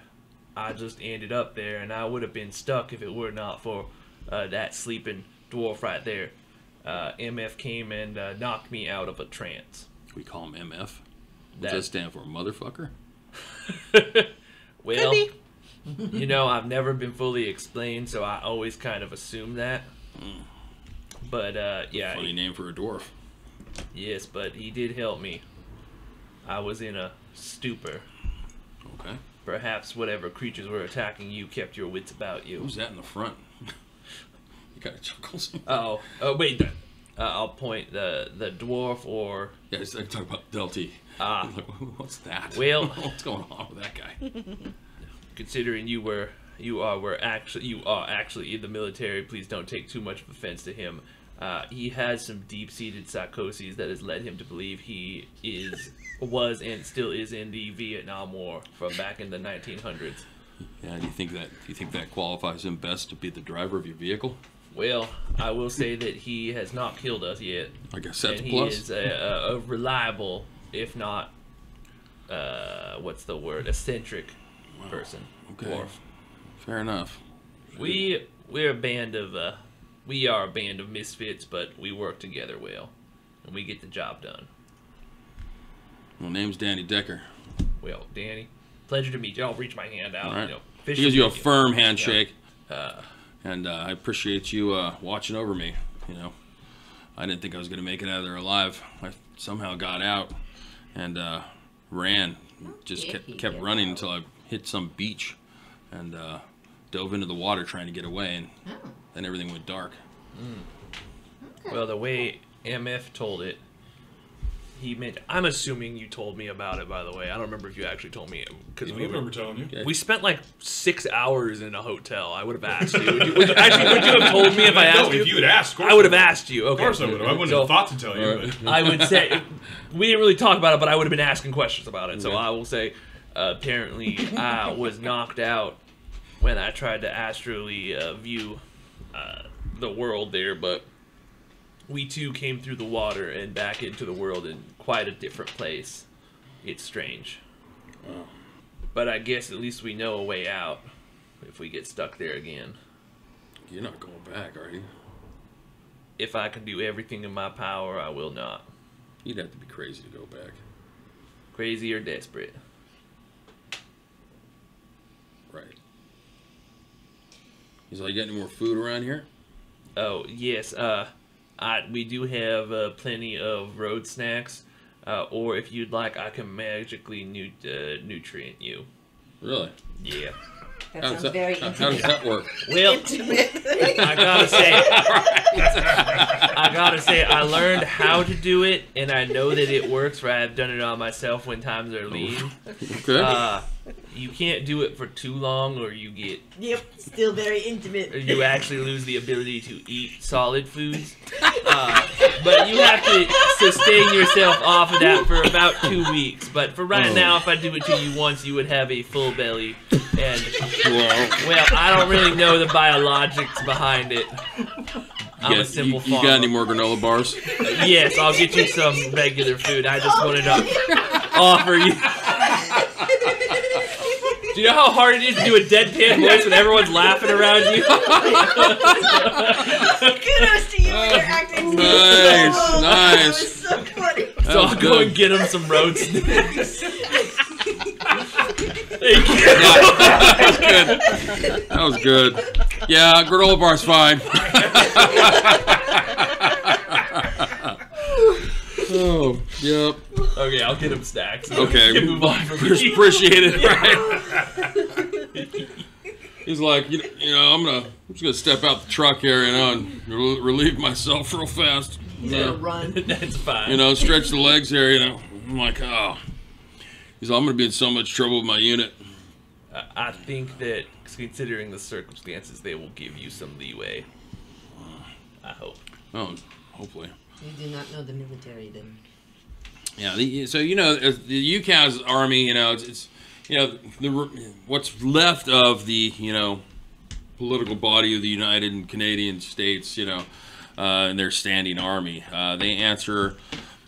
I just ended up there, and I would have been stuck if it were not for uh, that sleeping dwarf right there. Uh, MF came and uh, knocked me out of a trance. We call him MF. What's That- that stand for? Motherfucker? Well, be. you know, I've never been fully explained, so I always kind of assume that. But uh, yeah, Funny name for a dwarf. yes, but he did help me. I was in a stupor. Okay. Perhaps whatever creatures were attacking you kept your wits about you. Who's that in the front? you got chuckles. Oh, oh wait. Uh, I'll point the the dwarf or Yeah, I talk about Delty. ah. Like, What's that? Well- what's going on with that guy? considering you were you are were actually you are actually in the military please don't take too much offense to him uh, he has some deep-seated psychoses that has led him to believe he is was and still is in the Vietnam War from back in the 1900s. Yeah, do you think that do you think that qualifies him best to be the driver of your vehicle? Well, I will say that he has not killed us yet, I guess that's and a he plus. is a, a, a reliable, if not, uh, what's the word, eccentric person. Okay. Dwarf. Fair enough. We we're a band of uh, we are a band of misfits, but we work together well, and we get the job done. Well, name's Danny Decker. Well, Danny, pleasure to meet you. I'll reach my hand out. All right. You know, He gives you a thank firm handshake, Uh, and uh, I appreciate you uh, watching over me. You know, I didn't think I was going to make it out of there alive. I somehow got out and uh, ran, just kept, kept running out? until I hit some beach, and uh, dove into the water trying to get away, and Oh, then everything went dark. well, the way MF told it, he meant. I'm assuming you told me about it. By the way, I don't remember if you actually told me because we were. telling you. We spent like six hours in a hotel. I would have asked you. Would you would you- actually, would you have told me if I asked no, you? if you had asked, course I would have asked you. Okay. Of course I would have. I wouldn't So- have thought to tell you. But I would say we didn't really talk about it, but I would have been asking questions about it. So Okay. I will say, uh, apparently, I was knocked out when I tried to astrally uh, view uh, the world there, but we too came through the water and back into the world in quite a different place. It's strange. But I guess at least we know a way out if we get stuck there again. You're not going back, are you? If I can do everything in my power, I will not. You'd have to be crazy to go back. Crazy or desperate. Right. He's like, you got any more food around here? Oh yes, uh, I we do have uh, plenty of road snacks, uh, or if you'd like, I can magically nu- uh, nutrient you. Really? Yeah. that How sounds does that, very how, how does that work? Well, I gotta say, I gotta say, I learned how to do it, and I know that it works. For I've done it on myself when times are lean. Okay. You can't do it for too long, or you get Yep, still very intimate. or you actually lose the ability to eat solid foods. Uh, but you have to sustain yourself off of that for about two weeks. But for right Oh. now, if I do it to you once, you would have a full belly. And well, well, I don't really know the biologics behind it. I'm you, a simple you, you got any more granola bars? Yes, I'll get you some regular food. I just wanted to offer you. Do you know how hard it is to do a deadpan voice when everyone's laughing around you? Kudos to you for your uh, acting skills. Nice, Oh, nice. That was so funny. So I'll go and get him some road snacks. That was good. Yeah, granola bar's fine. Oh, yep. okay, I'll get him snacks. Okay. You can move on from me. Appreciate it, right? He's like, you, you know, I'm gonna, I'm just gonna step out the truck here, you know, and uh, rel- relieve myself real fast. He's Yeah. gonna uh, run. That's fine. You know, stretch the legs here, you know. I'm like, oh. He's like, I'm gonna be in so much trouble with my unit. I- I think that considering the circumstances, they will give you some leeway. I hope. Oh, hopefully. You do not know the military then. Yeah. The, so you know, the UCAS army, you know, it's, it's you know the what's left of the you know political body of the United and Canadian States, you know, uh, and their standing army. Uh, they answer,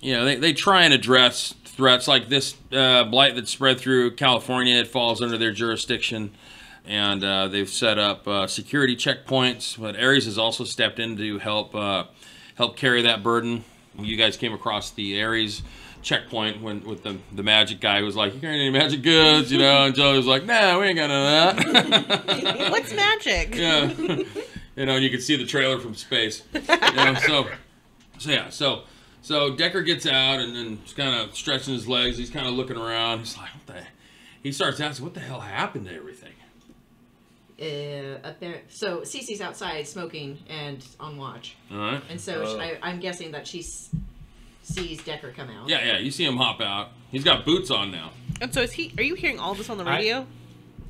you know, they, they try and address threats like this uh, blight that spread through California. It falls under their jurisdiction. And uh, they've set up uh, security checkpoints. But Ares has also stepped in to help uh, help carry that burden. You guys came across the Ares checkpoint when with the the magic guy who was like, "You carrying any magic goods?" You know, and Joe was like, "Nah, we ain't got none of that." What's magic? yeah, you know, and you can see the trailer from space. You know, so, so yeah, so so Decker gets out and then he's kind of stretching his legs. He's kind of looking around. He's like, "What the?" He starts asking, "What the hell happened to everything?" Uh, there. So CeCe's outside smoking and on watch, All right. and so Oh. I, I'm guessing that she sees Decker come out. Yeah, yeah. You see him hop out. He's got boots on now. And so is he? Are you hearing all this on the I- radio?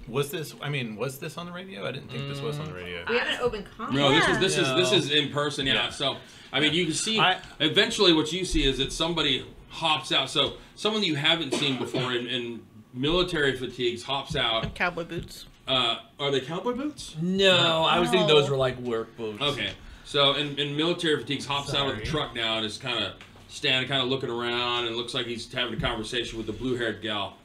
Was this? I mean, was this on the radio? I didn't think this was on the radio. We have an open comment. No, this is this is this is in person. Yeah. Yeah. So I mean, you can see. I- eventually, what you see is that somebody hops out. So someone that you haven't seen before in, in military fatigues hops out. Cowboy boots. Uh, are they cowboy boots? No, I was thinking those were like work boots. Okay. So in, in military fatigues, hops out of the truck now and is kind of standing, kind of looking around, and looks like he's having a conversation with the blue-haired gal.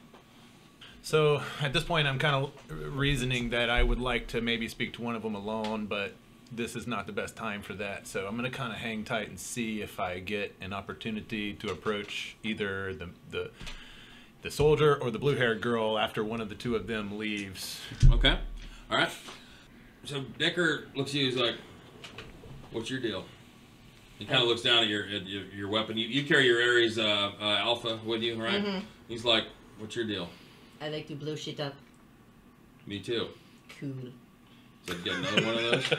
So at this point, I'm kind of reasoning that I would like to maybe speak to one of them alone, but this is not the best time for that. So I'm going to kind of hang tight and see if I get an opportunity to approach either the the the soldier or the blue-haired girl after one of the two of them leaves. Okay. All right. So Decker looks at you. He's like, "What's your deal?" He kind of looks down at your at your, your weapon. You, you carry your Ares uh, uh, Alpha with you, right? Mm-hmm. He's like, "What's your deal?" I like to blow shit up. Me too. Cool. So you get another one of those?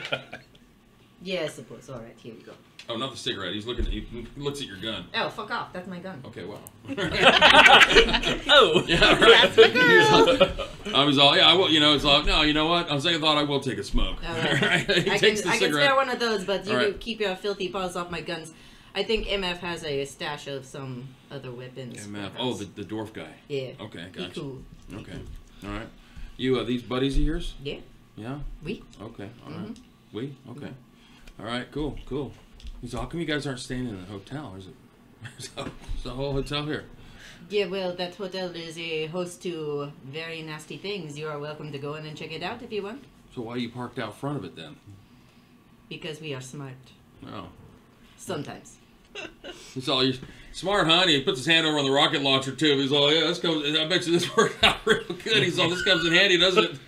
Yeah, I suppose. All right, here we go. Oh, not the cigarette. He's looking at. He looks at your gun. Oh, fuck off! That's my gun. Okay, wow. Oh, yeah, right. I was all, yeah, I will. You know, it's all, no, you know what? On second thought, I will take a smoke. All right. he I takes can, the I can spare one of those, but you All right. can keep your filthy paws off my guns. I think MF has a stash of some other weapons. MF. perhaps. Oh, the, the dwarf guy. yeah. Okay, He gotcha. cool. Okay. cool. All right. You, uh, these buddies of yours? Yeah. Yeah? We. Okay. All right. Mm-hmm. We? Okay. All right, cool, cool. So how come you guys aren't staying in a hotel? Is there's a, there's a whole hotel here. Yeah, well, that hotel is a host to very nasty things. You are welcome to go in and check it out if you want, So why are you parked out front of it then? because we are smart. Oh. Sometimes. It's all you smart, huh? He puts his hand over on the rocket launcher too. He's all, yeah, this comes. I bet you this worked out real good. He's all, this comes in handy, doesn't it?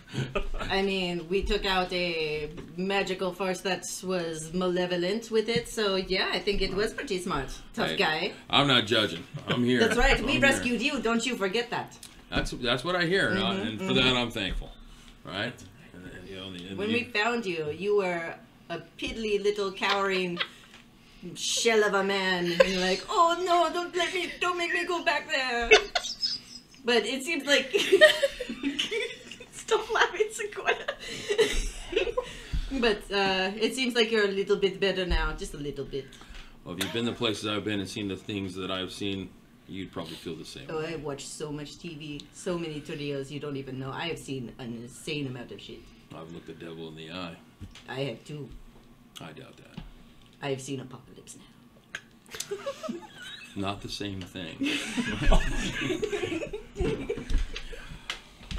I mean, we took out a magical force that was malevolent with it, so yeah, I think it was pretty smart. Tough Hey, guy. I'm not judging. I'm here. That's right. I'm We here. rescued you. Don't you forget that. That's that's what I hear, uh, Mm-hmm, and for that I'm thankful. All right. And, you know, the- When you- we found you, you were a piddly little cowering shell of a man, and you're like, "Oh no, don't let me, don't make me go back there." But it seems like stop laughing, Sequoia. but uh, it seems like you're a little bit better now, just a little bit. well, if you've been the places I've been and seen the things that I've seen, you'd probably feel the same. Oh, I watch so much TV, so many videos you don't even know. I have seen an insane amount of shit. I've looked the devil in the eye. I have too. I doubt that. I have seen Apocalypse Now. Not the same thing.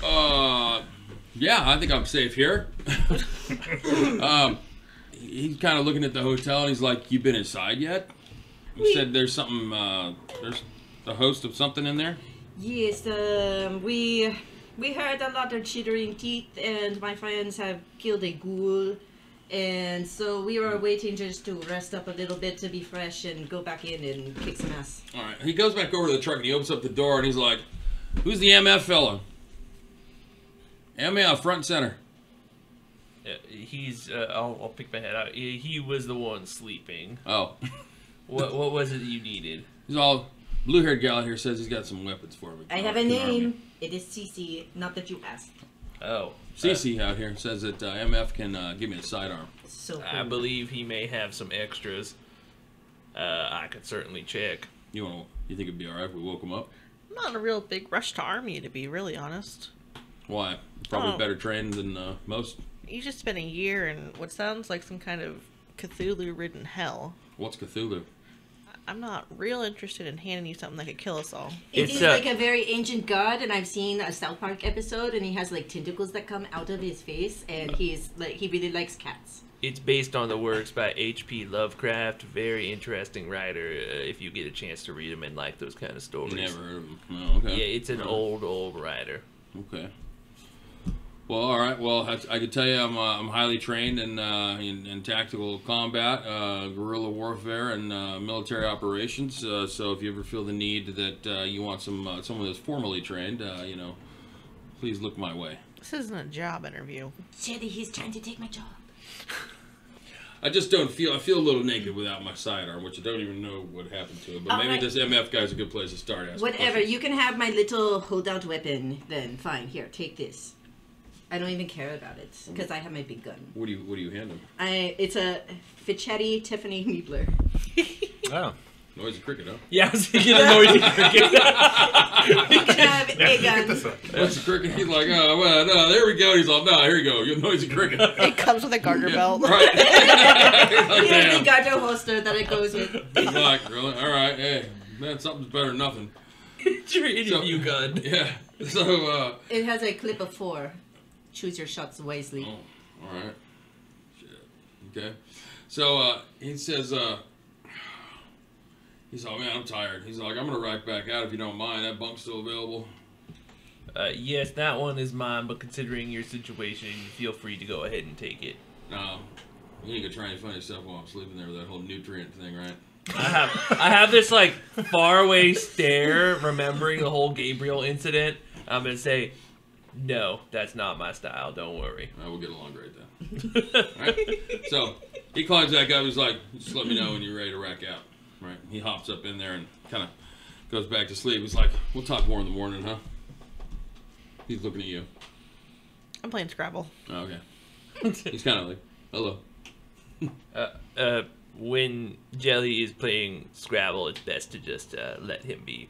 uh, yeah, I think I'm safe here. um, he's kind of looking at the hotel and he's like, "You been inside yet?" He said, "There's something. Uh, there's the host of something in there." Yes, um, we we heard a lot of chittering teeth, and my friends have killed a ghoul, and so we were waiting just to rest up a little bit to be fresh and go back in and kick some ass. All right. He goes back over to the truck and he opens up the door and he's like, "Who's the MF fella?" MF front and center. Uh, he's. Uh, I'll, I'll pick my head out. He, he was the one sleeping. Oh, What What was it that you needed? he's all blue-haired gal here says he's got some weapons for me. I have a name. It is CeCe. Not that you asked. Oh, CeCe out here says that uh, MF can uh, give me a sidearm. So I believe he may have some extras. Uh, I could certainly check. You want? You think it'd be all right if we woke him up? I'm not in a real big rush to arm you, to be really honest. Why? Probably Oh. better trained than uh, most. You just spent a year in what sounds like some kind of Cthulhu-ridden hell. What's Cthulhu? I'm not real interested in handing you something that could kill us all. It It's, is uh, like a very ancient god, and I've seen a South Park episode, and he has like tentacles that come out of his face, and he's like he really likes cats. It's based on the works by H.P. Lovecraft. Very interesting writer. Uh, if you get a chance to read him and like those kind of stories. Never heard of him. Oh, okay. Yeah, it's an Oh, old, old writer. Okay. Well, all right. Well, I, I could tell you I'm, uh, I'm highly trained in, uh, in, in tactical combat, uh, guerrilla warfare, and uh, military operations. Uh, so if you ever feel the need that uh, you want some uh, someone that's formally trained, uh, you know, please look my way. This isn't a job interview. Jerry, he's trying to take my job. I just don't feel. I feel a little naked without my sidearm, which I don't even know what happened to it. But All maybe right. this MF guy's a good place to start. asking Whatever, questions. you can have my little holdout weapon. Then fine, here, take this. I don't even care about it because I have my big gun. What do you What do you hand him? I it's a Fichetti Tiffany Needler. Oh. Noisy cricket, huh? Yeah, I was thinking a noisy cricket. You can have a gun. Noisy cricket. He's like, oh well, no, there we go. He's like, no, here you go. You're noisy cricket. It comes with a garter belt. Right. He's like, Here's "Damn." the gato holster that it goes with. He's like, really? All right, hey, man, something's better than nothing. It's your interview So- gun. Yeah. So, uh, It has a clip of four. Choose your shots wisely. oh, all right. Shit. Okay. So, uh, he says, uh, he's like, man, I'm tired. He's like, I'm gonna rack back out if you don't mind. That bunk's still available. Uh, yes, that one is mine, but considering your situation, feel free to go ahead and take it. No, you ain't gonna try and find yourself while I'm sleeping there with that whole nutrient thing, right? I have I have this like faraway stare, remembering the whole Gabriel incident. I'm gonna say, no, that's not my style. Don't worry. I will get along great then. Right? So he climbs back up. He's like, just let me know when you're ready to rack out. Right? He hops up in there and kind of goes back to sleep. He's like, we'll talk more in the morning, huh? He's looking at you. I'm playing Scrabble. Oh, okay. He's kind of like, hello. Uh, uh, when Gelly is playing Scrabble, it's best to just uh, let him be.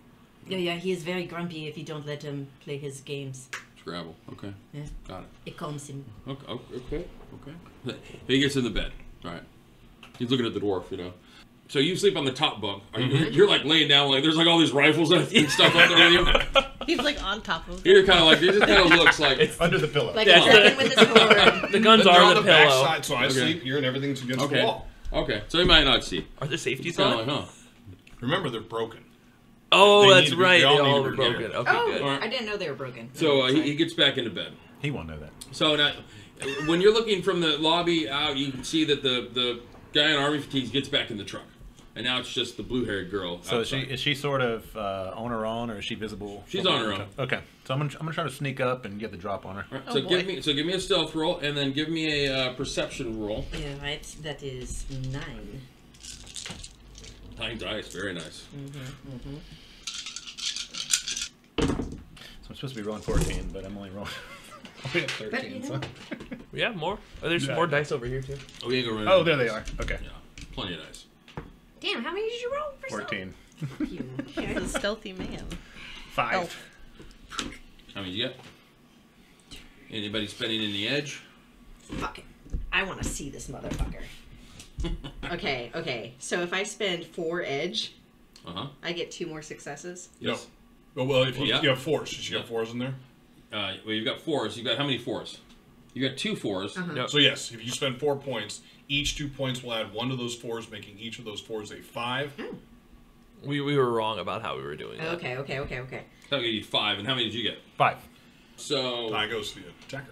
Yeah, yeah, he is very grumpy if you don't let him play his games. Scrabble. Okay. Yeah. Got it. It calms him. Okay. Okay. Okay. He gets in the bed. All right. He's looking at the dwarf, you know. So you sleep on the top bunk. Are you, mm-hmm. You're like laying down, like there's like all these rifles and stuff up there with you. He's like on top of You're kind of like, it just kind of looks like. It's under the pillow. Like Yeah. a dragon with a sword. The guns They're on the, the pillow. side, so I Okay. sleep here and everything's against Okay. the wall. Okay, so he might not see. Are the safeties He's kind on? of like, huh? Remember, they're broken. Oh, They that's be- right. they They all all, need to were be broken. repaired. Okay, Oh, good. Alright. I didn't know they were broken. So uh, he, he gets back into bed. He won't know that. So now, when you're looking from the lobby out, you can see that the the guy in army fatigues gets back in the truck, and now it's just the blue-haired girl. So is she is she sort of uh, on her own, or is she visible? She's on her own. Okay, so I'm gonna I'm gonna try to sneak up and get the drop on her. All right, Oh, so boy. give me so give me a stealth roll, and then give me a uh, perception roll. Yeah, right. That is nine. Nine dice, very nice. So I'm supposed to be rolling 14, but I'm only rolling. only at 13. But so- We have more. Oh, there's Yeah. more dice over here too. Oh, yeah, go right oh, there they are. Okay, Yeah, plenty of dice. Damn, how many did you roll for 14. You. He's a stealthy man. Five. How many you get? Anybody spending any edge? Fuck it. I want to see this motherfucker. okay, okay. So if I spend four edge, Uh huh. I get two more successes. Yes. Oh, well, if you, Yeah. you have fours, you Yeah. got fours in there. Uh, well, you've got fours. You've got how many fours? You got two fours. Uh-huh. Yep. So yes, if you spend four points, each two points will add one to those fours, making each of those fours a five. We, we were wrong about how we were doing that. Okay, okay, okay, okay. That gave you five. And how many did you get? Five. So Tie goes to the attacker.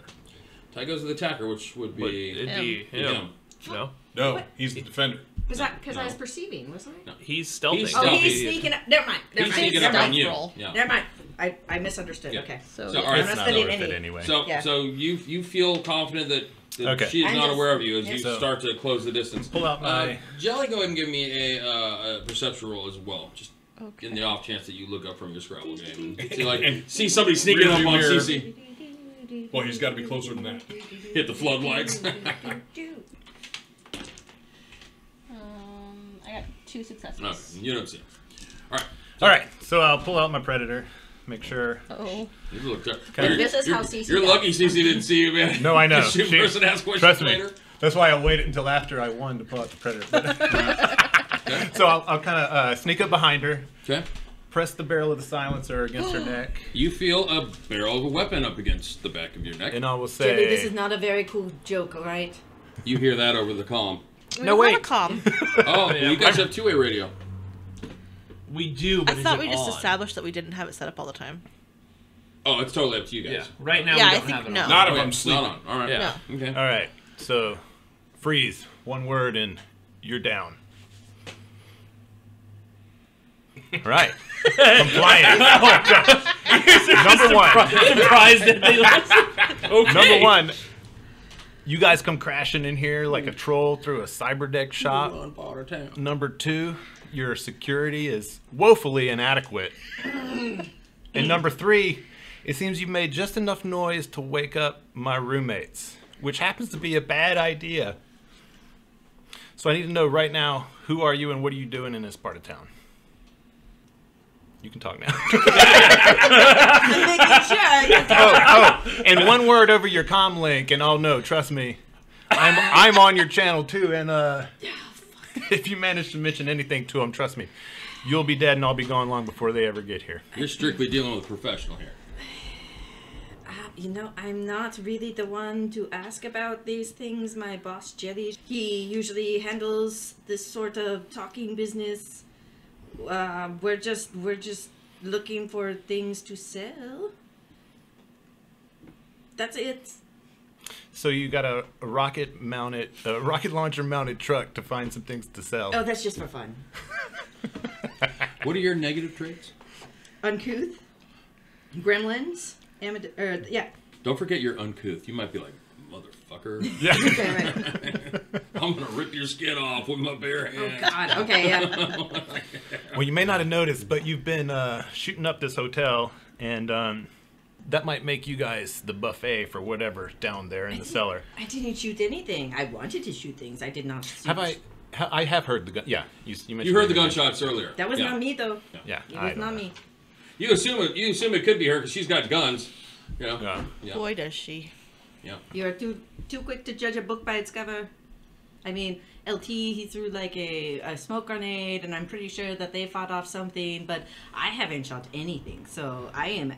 Tie goes to the attacker, which would But be it'd be him. him. No, No, What? he's the defender. Was that because I was perceiving, wasn't I? he's stealthy. He's Oh, he's sneaking up. Never mind. Never He's mind. sneaking Never up on mind. you. Yeah. Never mind. I, I misunderstood. Yeah. Okay. So, So, yeah. all right. It's not not spending worth it anyway. So Yeah. so you you feel confident that, that Okay. she is I'm not just- aware of you as yeah. you So- start to close the distance. Pull out my- Uh, Gelly, go ahead and give me a, uh, a perception roll as well, just Okay. in the off chance that you look up from your Scrabble game and see like see somebody sneaking up on mirror. CeCe. Well, he's got to be closer than that. Hit the floodlights. Um, I got two successes. no, you don't see. All right. All right, so I'll pull out my predator. make sure. Oh. You look tough. Okay. You're, This is you're, how CeCe You're got. lucky CeCe didn't see you, man. No, I know. Shoot She- person ask questions Trust me. later. That's why I waited until after I won to pull out the predator. But- so I'll, I'll kind of uh, sneak up behind her, Okay. press the barrel of the silencer against her neck, You feel a barrel of a weapon up against the back of your neck. and I will Gelly, this say, is not a very cool joke, all right? You hear that over the comm. We No, don't wait. have a calm. Oh, oh, Yeah. you guys have two-way radio. We do, I is thought it we just on? established that we didn't have it set up all the time. Oh, it's totally up to you guys. Yeah. Right now Yeah, I we don't think have it no. on. Not if Okay, I'm sleeping. not on. All right. Yeah. Okay. all right. So freeze. One word, and you're down. All right. Compliance. Number one. Surprised that they. Okay. Number one. You guys come crashing in here like a mm. troll through a cyber deck shop. On Potter Town. Number two, your security is woefully inadequate. and number three, it seems you've made just enough noise to wake up my roommates, which happens to be a bad idea. So I need to know right now who are you and what are you doing in this part of town? You can talk now. I'm making sure. I oh, oh, and one word over your com link, and I'll know. Trust me, I'm I'm on your channel too, and uh, if you manage to mention anything to them, trust me, you'll be dead, and I'll be gone long before they ever get here. You're strictly dealing with a professional here. Uh, you know, I'm not really the one to ask about these things. My boss, Gelly, he usually handles this sort of talking business. Uh, we're just we're just looking for things to sell. That's it. So you got a, a rocket mounted, a rocket launcher mounted truck to find some things to sell. Oh, that's just for fun. What are your negative traits? Uncouth, gremlins, amid- er, yeah. Don't forget you're uncouth. You might be like, motherfucker. Yeah. I'm gonna rip your skin off with my bare hands. Oh. God. Okay, yeah. Well, you may not have noticed, but you've been uh, shooting up this hotel, and um, that might make you guys the buffet for whatever down there in the cellar. I didn't shoot anything. I wanted to shoot things. I did not. Shoot. Have I? Ha, I have heard the gun. Yeah, you, you mentioned. You heard the gunshots earlier. That was Yeah. not me, though. Yeah, It was not that. me. You assume it. You assume it could be her because she's got guns. You know? Yeah. Yeah. Boy, does she. Yeah. You're too too quick to judge a book by its cover. I mean, LT he threw like a, a smoke grenade, and I'm pretty sure that they fought off something, but I haven't shot anything, so I am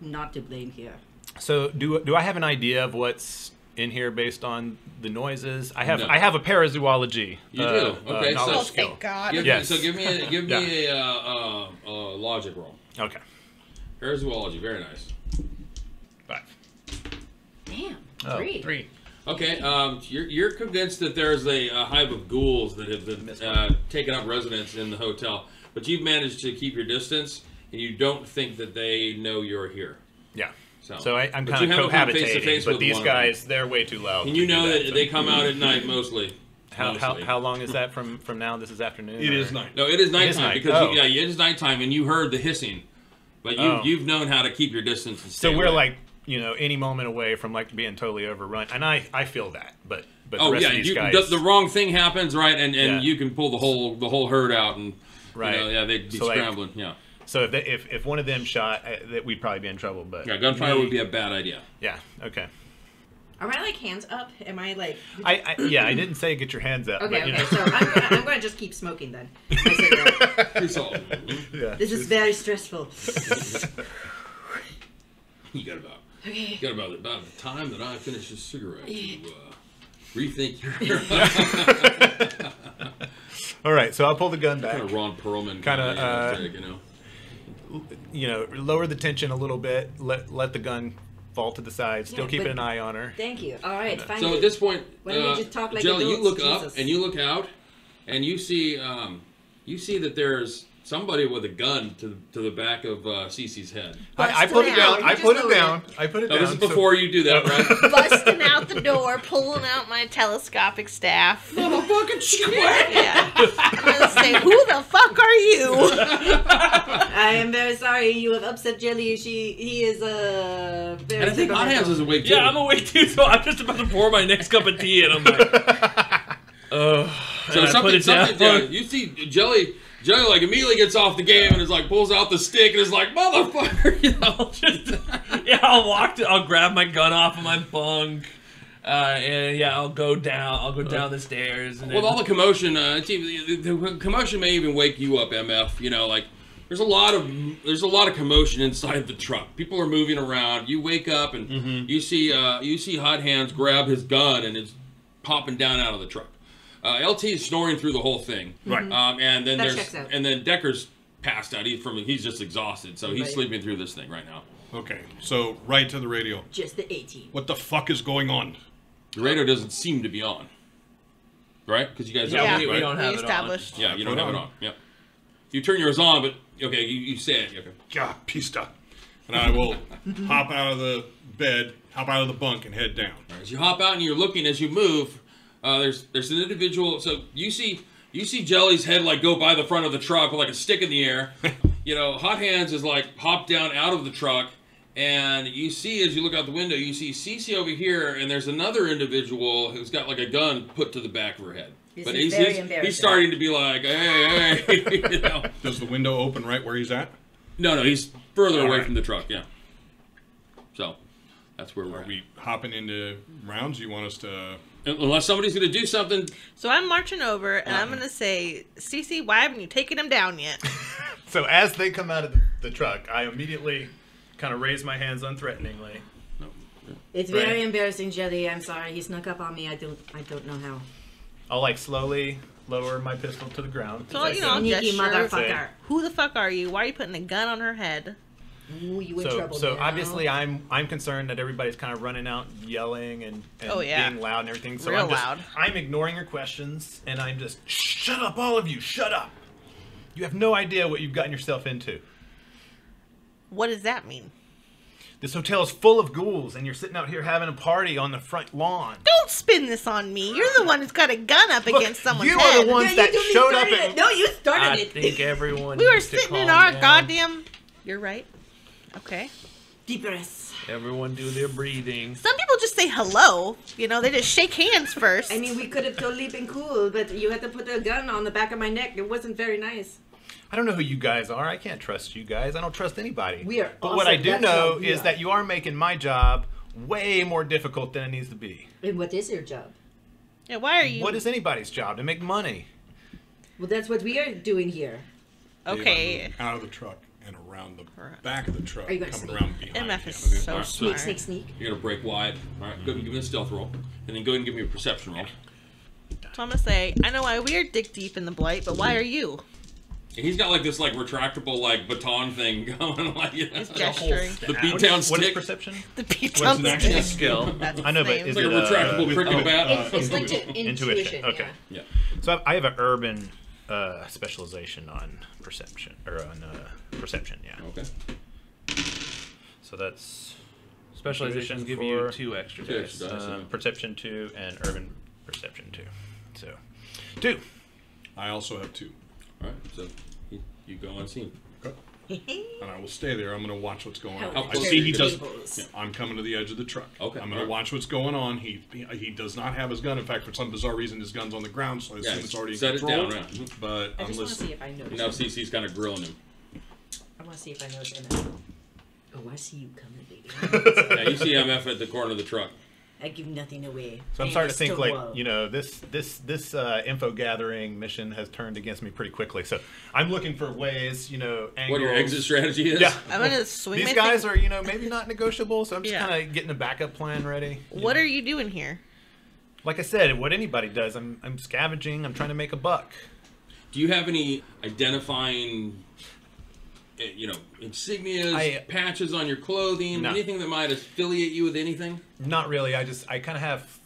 not to blame here. So do do I have an idea of what's in here based on the noises? I have No. I have a parazoology. You uh, do? uh, Okay, so- Oh, skill. thank God. Give, Yes. So give me a, give me Yeah. a, uh, uh, uh, logic roll. Okay. Parazoology, very nice. Five. Damn. Oh, Three. three. Okay, um, you're, you're convinced that there's a, a hive of ghouls that have been uh, taken up residence in the hotel, but you've managed to keep your distance, and you don't think that they know you're here. Yeah. So, So I, I'm kind of haven't face-to-face cohabitating, but with these one of them. guys, they're way too loud. and you know that, so- they come out at night mostly. How, how, how long is that from from now? This is afternoon. It or- is night. No, it is nighttime night. because Oh. you, yeah, it is nighttime, and you heard the hissing, but you Oh. you've known how to keep your distance. And So we're away. like you know any moment away from like being totally overrun, and I I feel that, but but the Oh rest yeah, of these you, guys, the, the wrong thing happens, right? And and Yeah. you can pull the whole the whole herd out, and Right. You know, yeah, they'd be So, like- scrambling. yeah, so if, they, if if one of them shot, uh, that we'd probably be in trouble. But yeah, gunfire me- would be a bad idea. yeah okay. Am I like hands up? Am I like? I, I yeah I didn't say get your hands up. Okay, but, you okay. know. So I'm gonna, I'm gonna just keep smoking then. I say that. Yeah. This is very stressful. you got about Okay. you got about about the time that I finish this cigarette to uh, rethink your All right, so I'll pull the gun back. kind of Ron Perlman Kinda, kinda, uh, take, you know. You know, lower the tension a little bit. Let let the gun fall to the side. Still Yeah, keeping an eye on her. Thank you. All right. Fine. So at this point, Why don't we uh, just talk like Gelly, you adults? look up and you look out, and you see um, you see that there's somebody with a gun to to the back of uh, CeCe's head. I, I put it down. down. You I just put it down. I put it down. this is so- before you do that, right? Busting out the door, pulling out my telescopic staff. Motherfucking shit! Yeah. I'm gonna say, who the fuck are you? I am very sorry you have upset Gelly. She he is uh very. And I think Hot Hands temperamental. is awake too. Yeah, I'm awake too, so I'm just about to pour my next cup of tea, and I'm like, ugh. So And I something, put it something down. yeah, you see Gelly, Gelly like immediately gets off the game and is like pulls out the stick and is like motherfucker, you know. yeah, I'll walk. To, I'll grab my gun off of my bunk, uh, and yeah, I'll go down. I'll go down the stairs. And With all the commotion, uh, it's even, the, the commotion may even wake you up, MF. You know, like there's a lot of there's a lot of commotion inside the truck. People are moving around. You wake up and Mm-hmm. you see uh, you see Hot Hands grab his gun and it's popping down out of the truck. Uh, LT is snoring through the whole thing. Right. Um, and then That there's out. and then Decker's passed out. He's from he's just exhausted, so he's Right. sleeping through this thing right now. Okay, so right to the radio. Just the 18. What the fuck is going on? The radio doesn't seem to be on, right? Because you guys Yeah, don't we- we don't have we it on. established. Yeah, you don't Put have it on. on. Yeah. You turn yours on, but okay, you, you say it. Okay. Yeah, pista. And I will hop out of the bed, hop out of the bunk, and head down. As you hop out and you're looking as you move, uh, there's there's an individual. So you see you see Gelly's head like go by the front of the truck with like a stick in the air. you know, Hot Hands is like hopped down out of the truck, and you see as you look out the window, you see CeCe over here, and there's another individual who's got like a gun put to the back of her head. This but he's, very he's, he's starting to be like, hey, hey, you know. Does the window open right where he's at? No, no, he's further All away right. from the truck. Yeah. So that's where we're Are at. we hopping into rounds? You want us to? Unless somebody's going to do something. So I'm marching over and Uh-huh. I'm gonna say, CeCe, why haven't you taken him down yet? So as they come out of the, the truck, I immediately kind of raise my hands unthreateningly. It's Right. very embarrassing, Gelly. I'm sorry. He snuck up on me. I don't. I don't know how. I'll like slowly lower my pistol to the ground. So you know, I'll Sneaky gesture. motherfucker. Who the fuck are you? Why are you putting a gun on her head? Ooh, you in so, trouble so now. obviously I'm I'm concerned that everybody's kind of running out yelling and, and Oh, yeah. being loud and everything. So Real I'm just loud. I'm ignoring your questions and I'm just shut up all of you, shut up. You have no idea what you've gotten yourself into. What does that mean? This hotel is full of ghouls and you're sitting out here having a party on the front lawn. Don't spin this on me. You're the one who's got a gun up Look, against someone's you head. are the ones Yeah, that you told me showed up started at it. No, you started I it. think everyone. we were needs to sitting in our down. goddamn. You're right. Okay. Deep breaths. Everyone do their breathing. Some people just say hello. You know, they just shake hands first. I mean, we could have totally been cool, but you had to put a gun on the back of my neck. It wasn't very nice. I don't know who you guys are. I can't trust you guys. I don't trust anybody. We are But what I do That's know is are. that you are making my job way more difficult than it needs to be. And what is your job? yeah, why are you? What is anybody's job? To make money. Well, that's what we are doing here. okay? Out of the truck and around the Correct. back of the truck, Are you gonna coming sneak? around behind. MF him. is so Alright, Sneak, smart. sneak, sneak. You're going to break wide. All right, go ahead and give me a stealth roll. And then go ahead and give me a perception roll. So I'm gonna say, I know why we are dick deep in the blight, but why are you? And he's got like this like retractable like baton thing going like you know, He's the gesturing. the What beat is- down What is stick. perception? The beat What's down an stick. skill? That's I know, but name. is It's like it a retractable uh, cricket oh, bat. It's, it's like to Intuition, intuition. okay. yeah. Yeah. So I I have an urban uh, specialization on perception or on uh, perception. Yeah. Okay. So that's Specializations Intuition give you two extra Two dice. extra dice. um, perception two and urban perception two. So two. I also have two, All right. So you, you go unseen. and I will stay there. I'm going to watch what's going on. How I see he does. Tables. I'm coming to the edge of the truck. Okay, I'm going alright. to watch what's going on. He, he he does not have his gun. In fact, for some bizarre reason, his gun's on the ground, so I assume Yeah, it's already set in it down, right. But I I'm just want to see if I notice. You know, CeCe's kind of grilling him. I want to see if I notice MF. Oh, I see you coming, baby. Yeah, you see MF at the corner of the truck. I give nothing away. So I'm starting to think like stone you know this this this uh, info gathering mission has turned against me pretty quickly. So I'm looking for ways, you know, angles. What your exit strategy is? Yeah. I'm gonna swing. These my guys thing- are you know maybe not negotiable, so I'm just Yeah. kind of getting a backup plan ready. What know. are you doing here? like I said, what anybody does. I'm I'm scavenging. I'm trying to make a buck. Do you have any identifying, you know, insignias, I- patches on your clothing, No. anything that might affiliate you with anything? Not really. I just I kind of have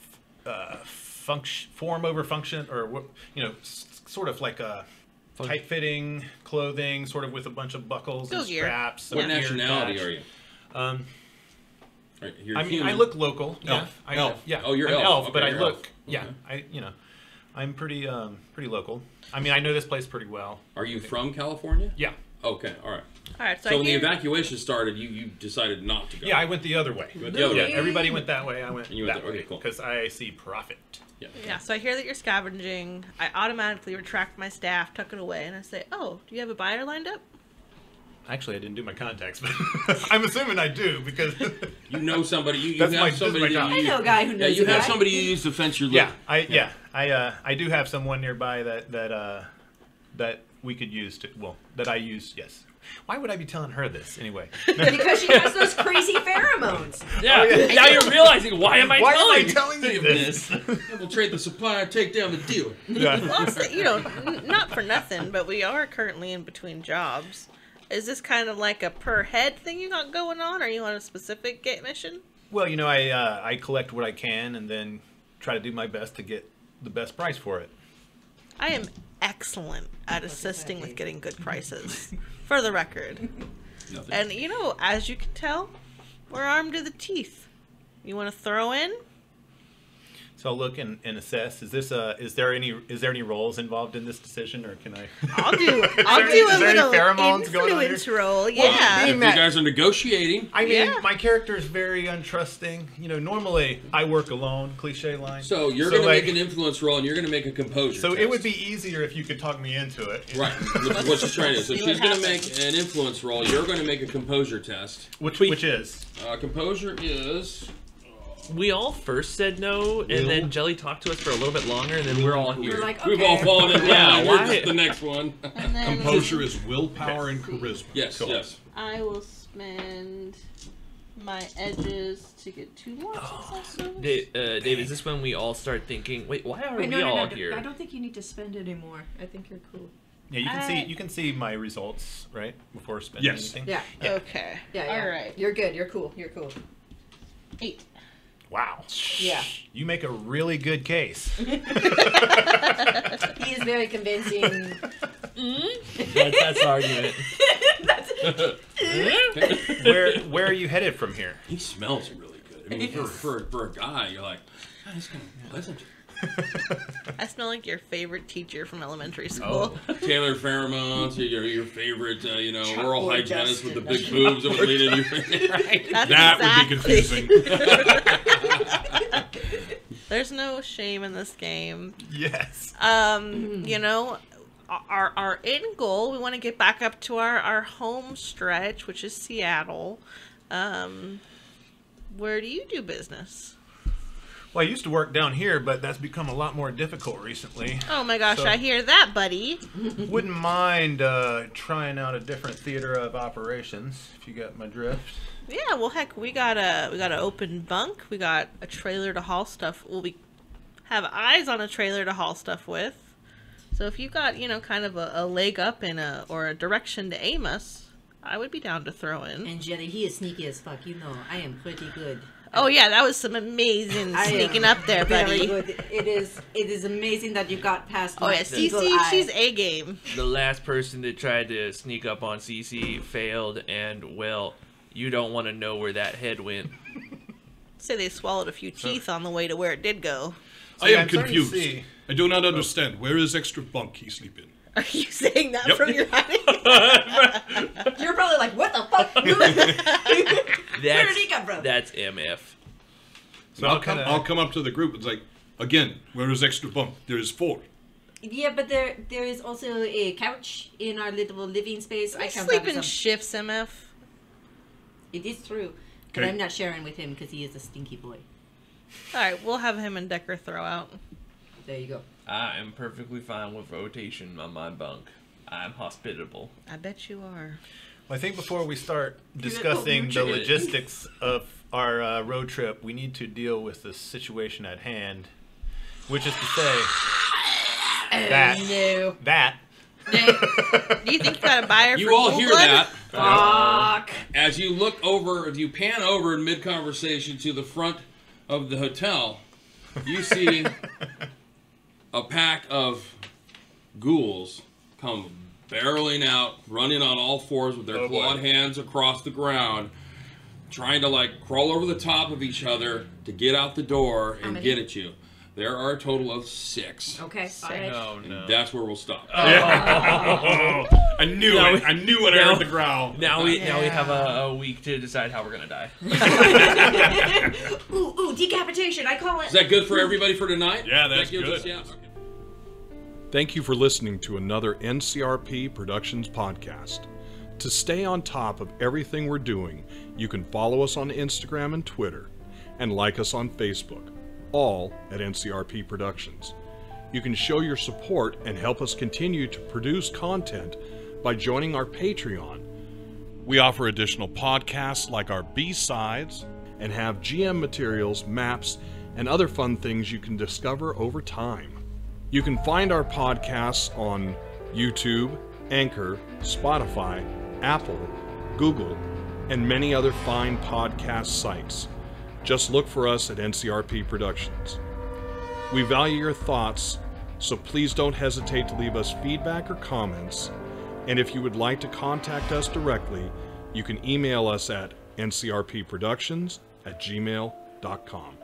uh, function form over function or what you know s- sort of like a Fun- tight fitting clothing, sort of with a bunch of buckles Go and gear. straps. What some gear nationality attached. are you? Um, Are I mean, human. I look local. Yeah, Elf. I, Elf. Yeah. Oh, you're I'm elf. but Okay, I you're look. elf. Yeah, Okay. I you know, I'm pretty um pretty local. I mean, I know this place pretty well. Are you from California? Yeah. Okay, all right. All right, so, So when the evacuation started, you, you decided not to go. Yeah, I went the other way. You went the other yeah, way. everybody went that way. I went And you went that there. Okay, cool. because I see profit. Yeah. Yeah, so I hear that you're scavenging. I automatically retract my staff, tuck it away, and I say, "Oh, do you have a buyer lined up?" Actually, I didn't do my contacts, but I'm assuming I do because You know somebody. You, you That's have my- this somebody. my that you, I know a guy who knows. Yeah, you have guy. somebody you use to fence your loot. yeah, I yeah I uh, I do have someone nearby that that uh, that we could use to well that I use. Yes. Why would I be telling her this anyway? because she has those crazy pheromones. Yeah. yeah. Now you're realizing why am I Why am telling I telling you this? Infiltrate the supplier, take down the dealer. yeah. Well, so, you know, n- not for nothing, but we are currently in between jobs. Is this kind of like a per head thing you got going on, or you on a specific gate mission? Well, you know, I uh, I collect what I can and then try to do my best to get the best price for it. I am excellent at assisting with getting good prices, for the record. Nothing. And you know, as you can tell, we're armed to the teeth. You want to throw in? So I'll look and, and assess. Is this uh is there any is there any roles involved in this decision, or can I? I'll do. I'll there do a is there any little pheromones going on here? influence roll. Well, Yeah. if you guys are negotiating, I mean, Yeah. my character is very untrusting. You know, normally I work alone. Cliche line. so you're So, going to like- make an influence role, and you're going to make a composure. So it would be easier if you could talk me into it. Right, what she's trying to do. So she's going to make an influence roll. You're going to make a composure test. Which which is Uh, composure is We all first said no, and Will? then Gelly talked to us for a little bit longer, and then we're all here. We're like, We've okay. all fallen in line. Yeah, You're why- just the next one. Then Composure is willpower and charisma. yes, Cool. yes. I will spend my edges to get two more successes. Dave, uh, Dave, is this when we all start thinking? Wait, why are Wait, we no, no, all no, here? I don't think you need to spend anymore. I think you're cool. yeah. You can I- see you can see my results right before spending Yes. anything. Yeah. Yeah. Okay. Yeah, yeah. All right. You're good. You're cool. You're cool. Eight. Wow. Yeah. You make a really good case. He is very convincing. Mm. That- that's the argument. where where are you headed from here? He smells really good. I mean, for, for, for a guy, you're like, "Man, he's kind of pleasant. I smell like your favorite teacher from elementary school. tailored pheromones, your your favorite, uh, you know, Chalkboard oral hygienist with the big and- boobs that was leading you. right. That's That would be confusing. There's no shame in this game. Yes. Um, you know, our our end goal, we want to get back up to our our home stretch, which is Seattle. Um, where do you do business? Well, I used to work down here, but that's become a lot more difficult recently. Oh my gosh, So- I hear that, buddy. Wouldn't mind uh, trying out a different theater of operations, if you got my drift. Yeah, well, heck, we got a we got an open bunk. We got a trailer to haul stuff. Well, we have eyes on a trailer to haul stuff with. So if you got you know kind of a, a leg up in a or a direction to aim us, I would be down to throw in. And Gelly, he is sneaky as fuck. You know, I am pretty good. Oh yeah, that was some amazing I am sneaking up there, Very buddy. good. It is. It is amazing that you got past. Oh my yeah, eagle CeCe, she's a game. The last person that tried to sneak up on CeCe failed, and well, you don't want to know where that head went. Say they swallowed a few teeth on the way to where it did go. I am I'm confused. I do not understand. Where is extra bunk he sleep in? Are you saying that Yep. from your hiding? You're probably like, what the fuck? Where That's, did he come from? that's MF. So I'll I'll come. I'll come up to the group. It's like, again, where is extra bunk? There is four. yeah, but there there is also a couch in our little living space. I I can sleep grab in some. shifts, MF. It is true, but I'm not sharing with him because he is a stinky boy. All right, we'll have him and Decker throw out. There you go. I am perfectly fine with rotation on my bunk. I'm hospitable. I bet you are. Well, I think before we start discussing the logistics of our uh, road trip, we need to deal with the situation at hand, which is to say that No. that Do you think you got a buyer for You all hear Blood? that Fuck. as you look over, if you pan over in mid conversation to the front of the hotel, you see a pack of ghouls come barreling out, running on all fours with their Oh, boy. clawed hands across the ground, trying to like crawl over the top of each other to get out the door and get at you. There are a total of six. Okay. All right. Oh And no. that's where we'll stop. I oh. I knew Now it. we- I knew it. I heard the growl. Now we now we have a, a week to decide how we're gonna die. Ooh, ooh, decapitation! I call it. Is that good for everybody for tonight? Yeah, that's gives good. us- yeah, okay. Thank you for listening to another NCRP Productions podcast. To stay on top of everything we're doing, you can follow us on Instagram and Twitter, and like us on Facebook, all at NCRP Productions. You can show your support and help us continue to produce content by joining our Patreon. We offer additional podcasts like our B-sides and have GM materials, maps, and other fun things you can discover over time. You can find our podcasts on YouTube, Anchor, Spotify, Apple, Google, and many other fine podcast sites. Just look for us at NCRP Productions. We value your thoughts, so please don't hesitate to leave us feedback or comments. And if you would like to contact us directly, you can email us at ncrpproductions at gmail.com.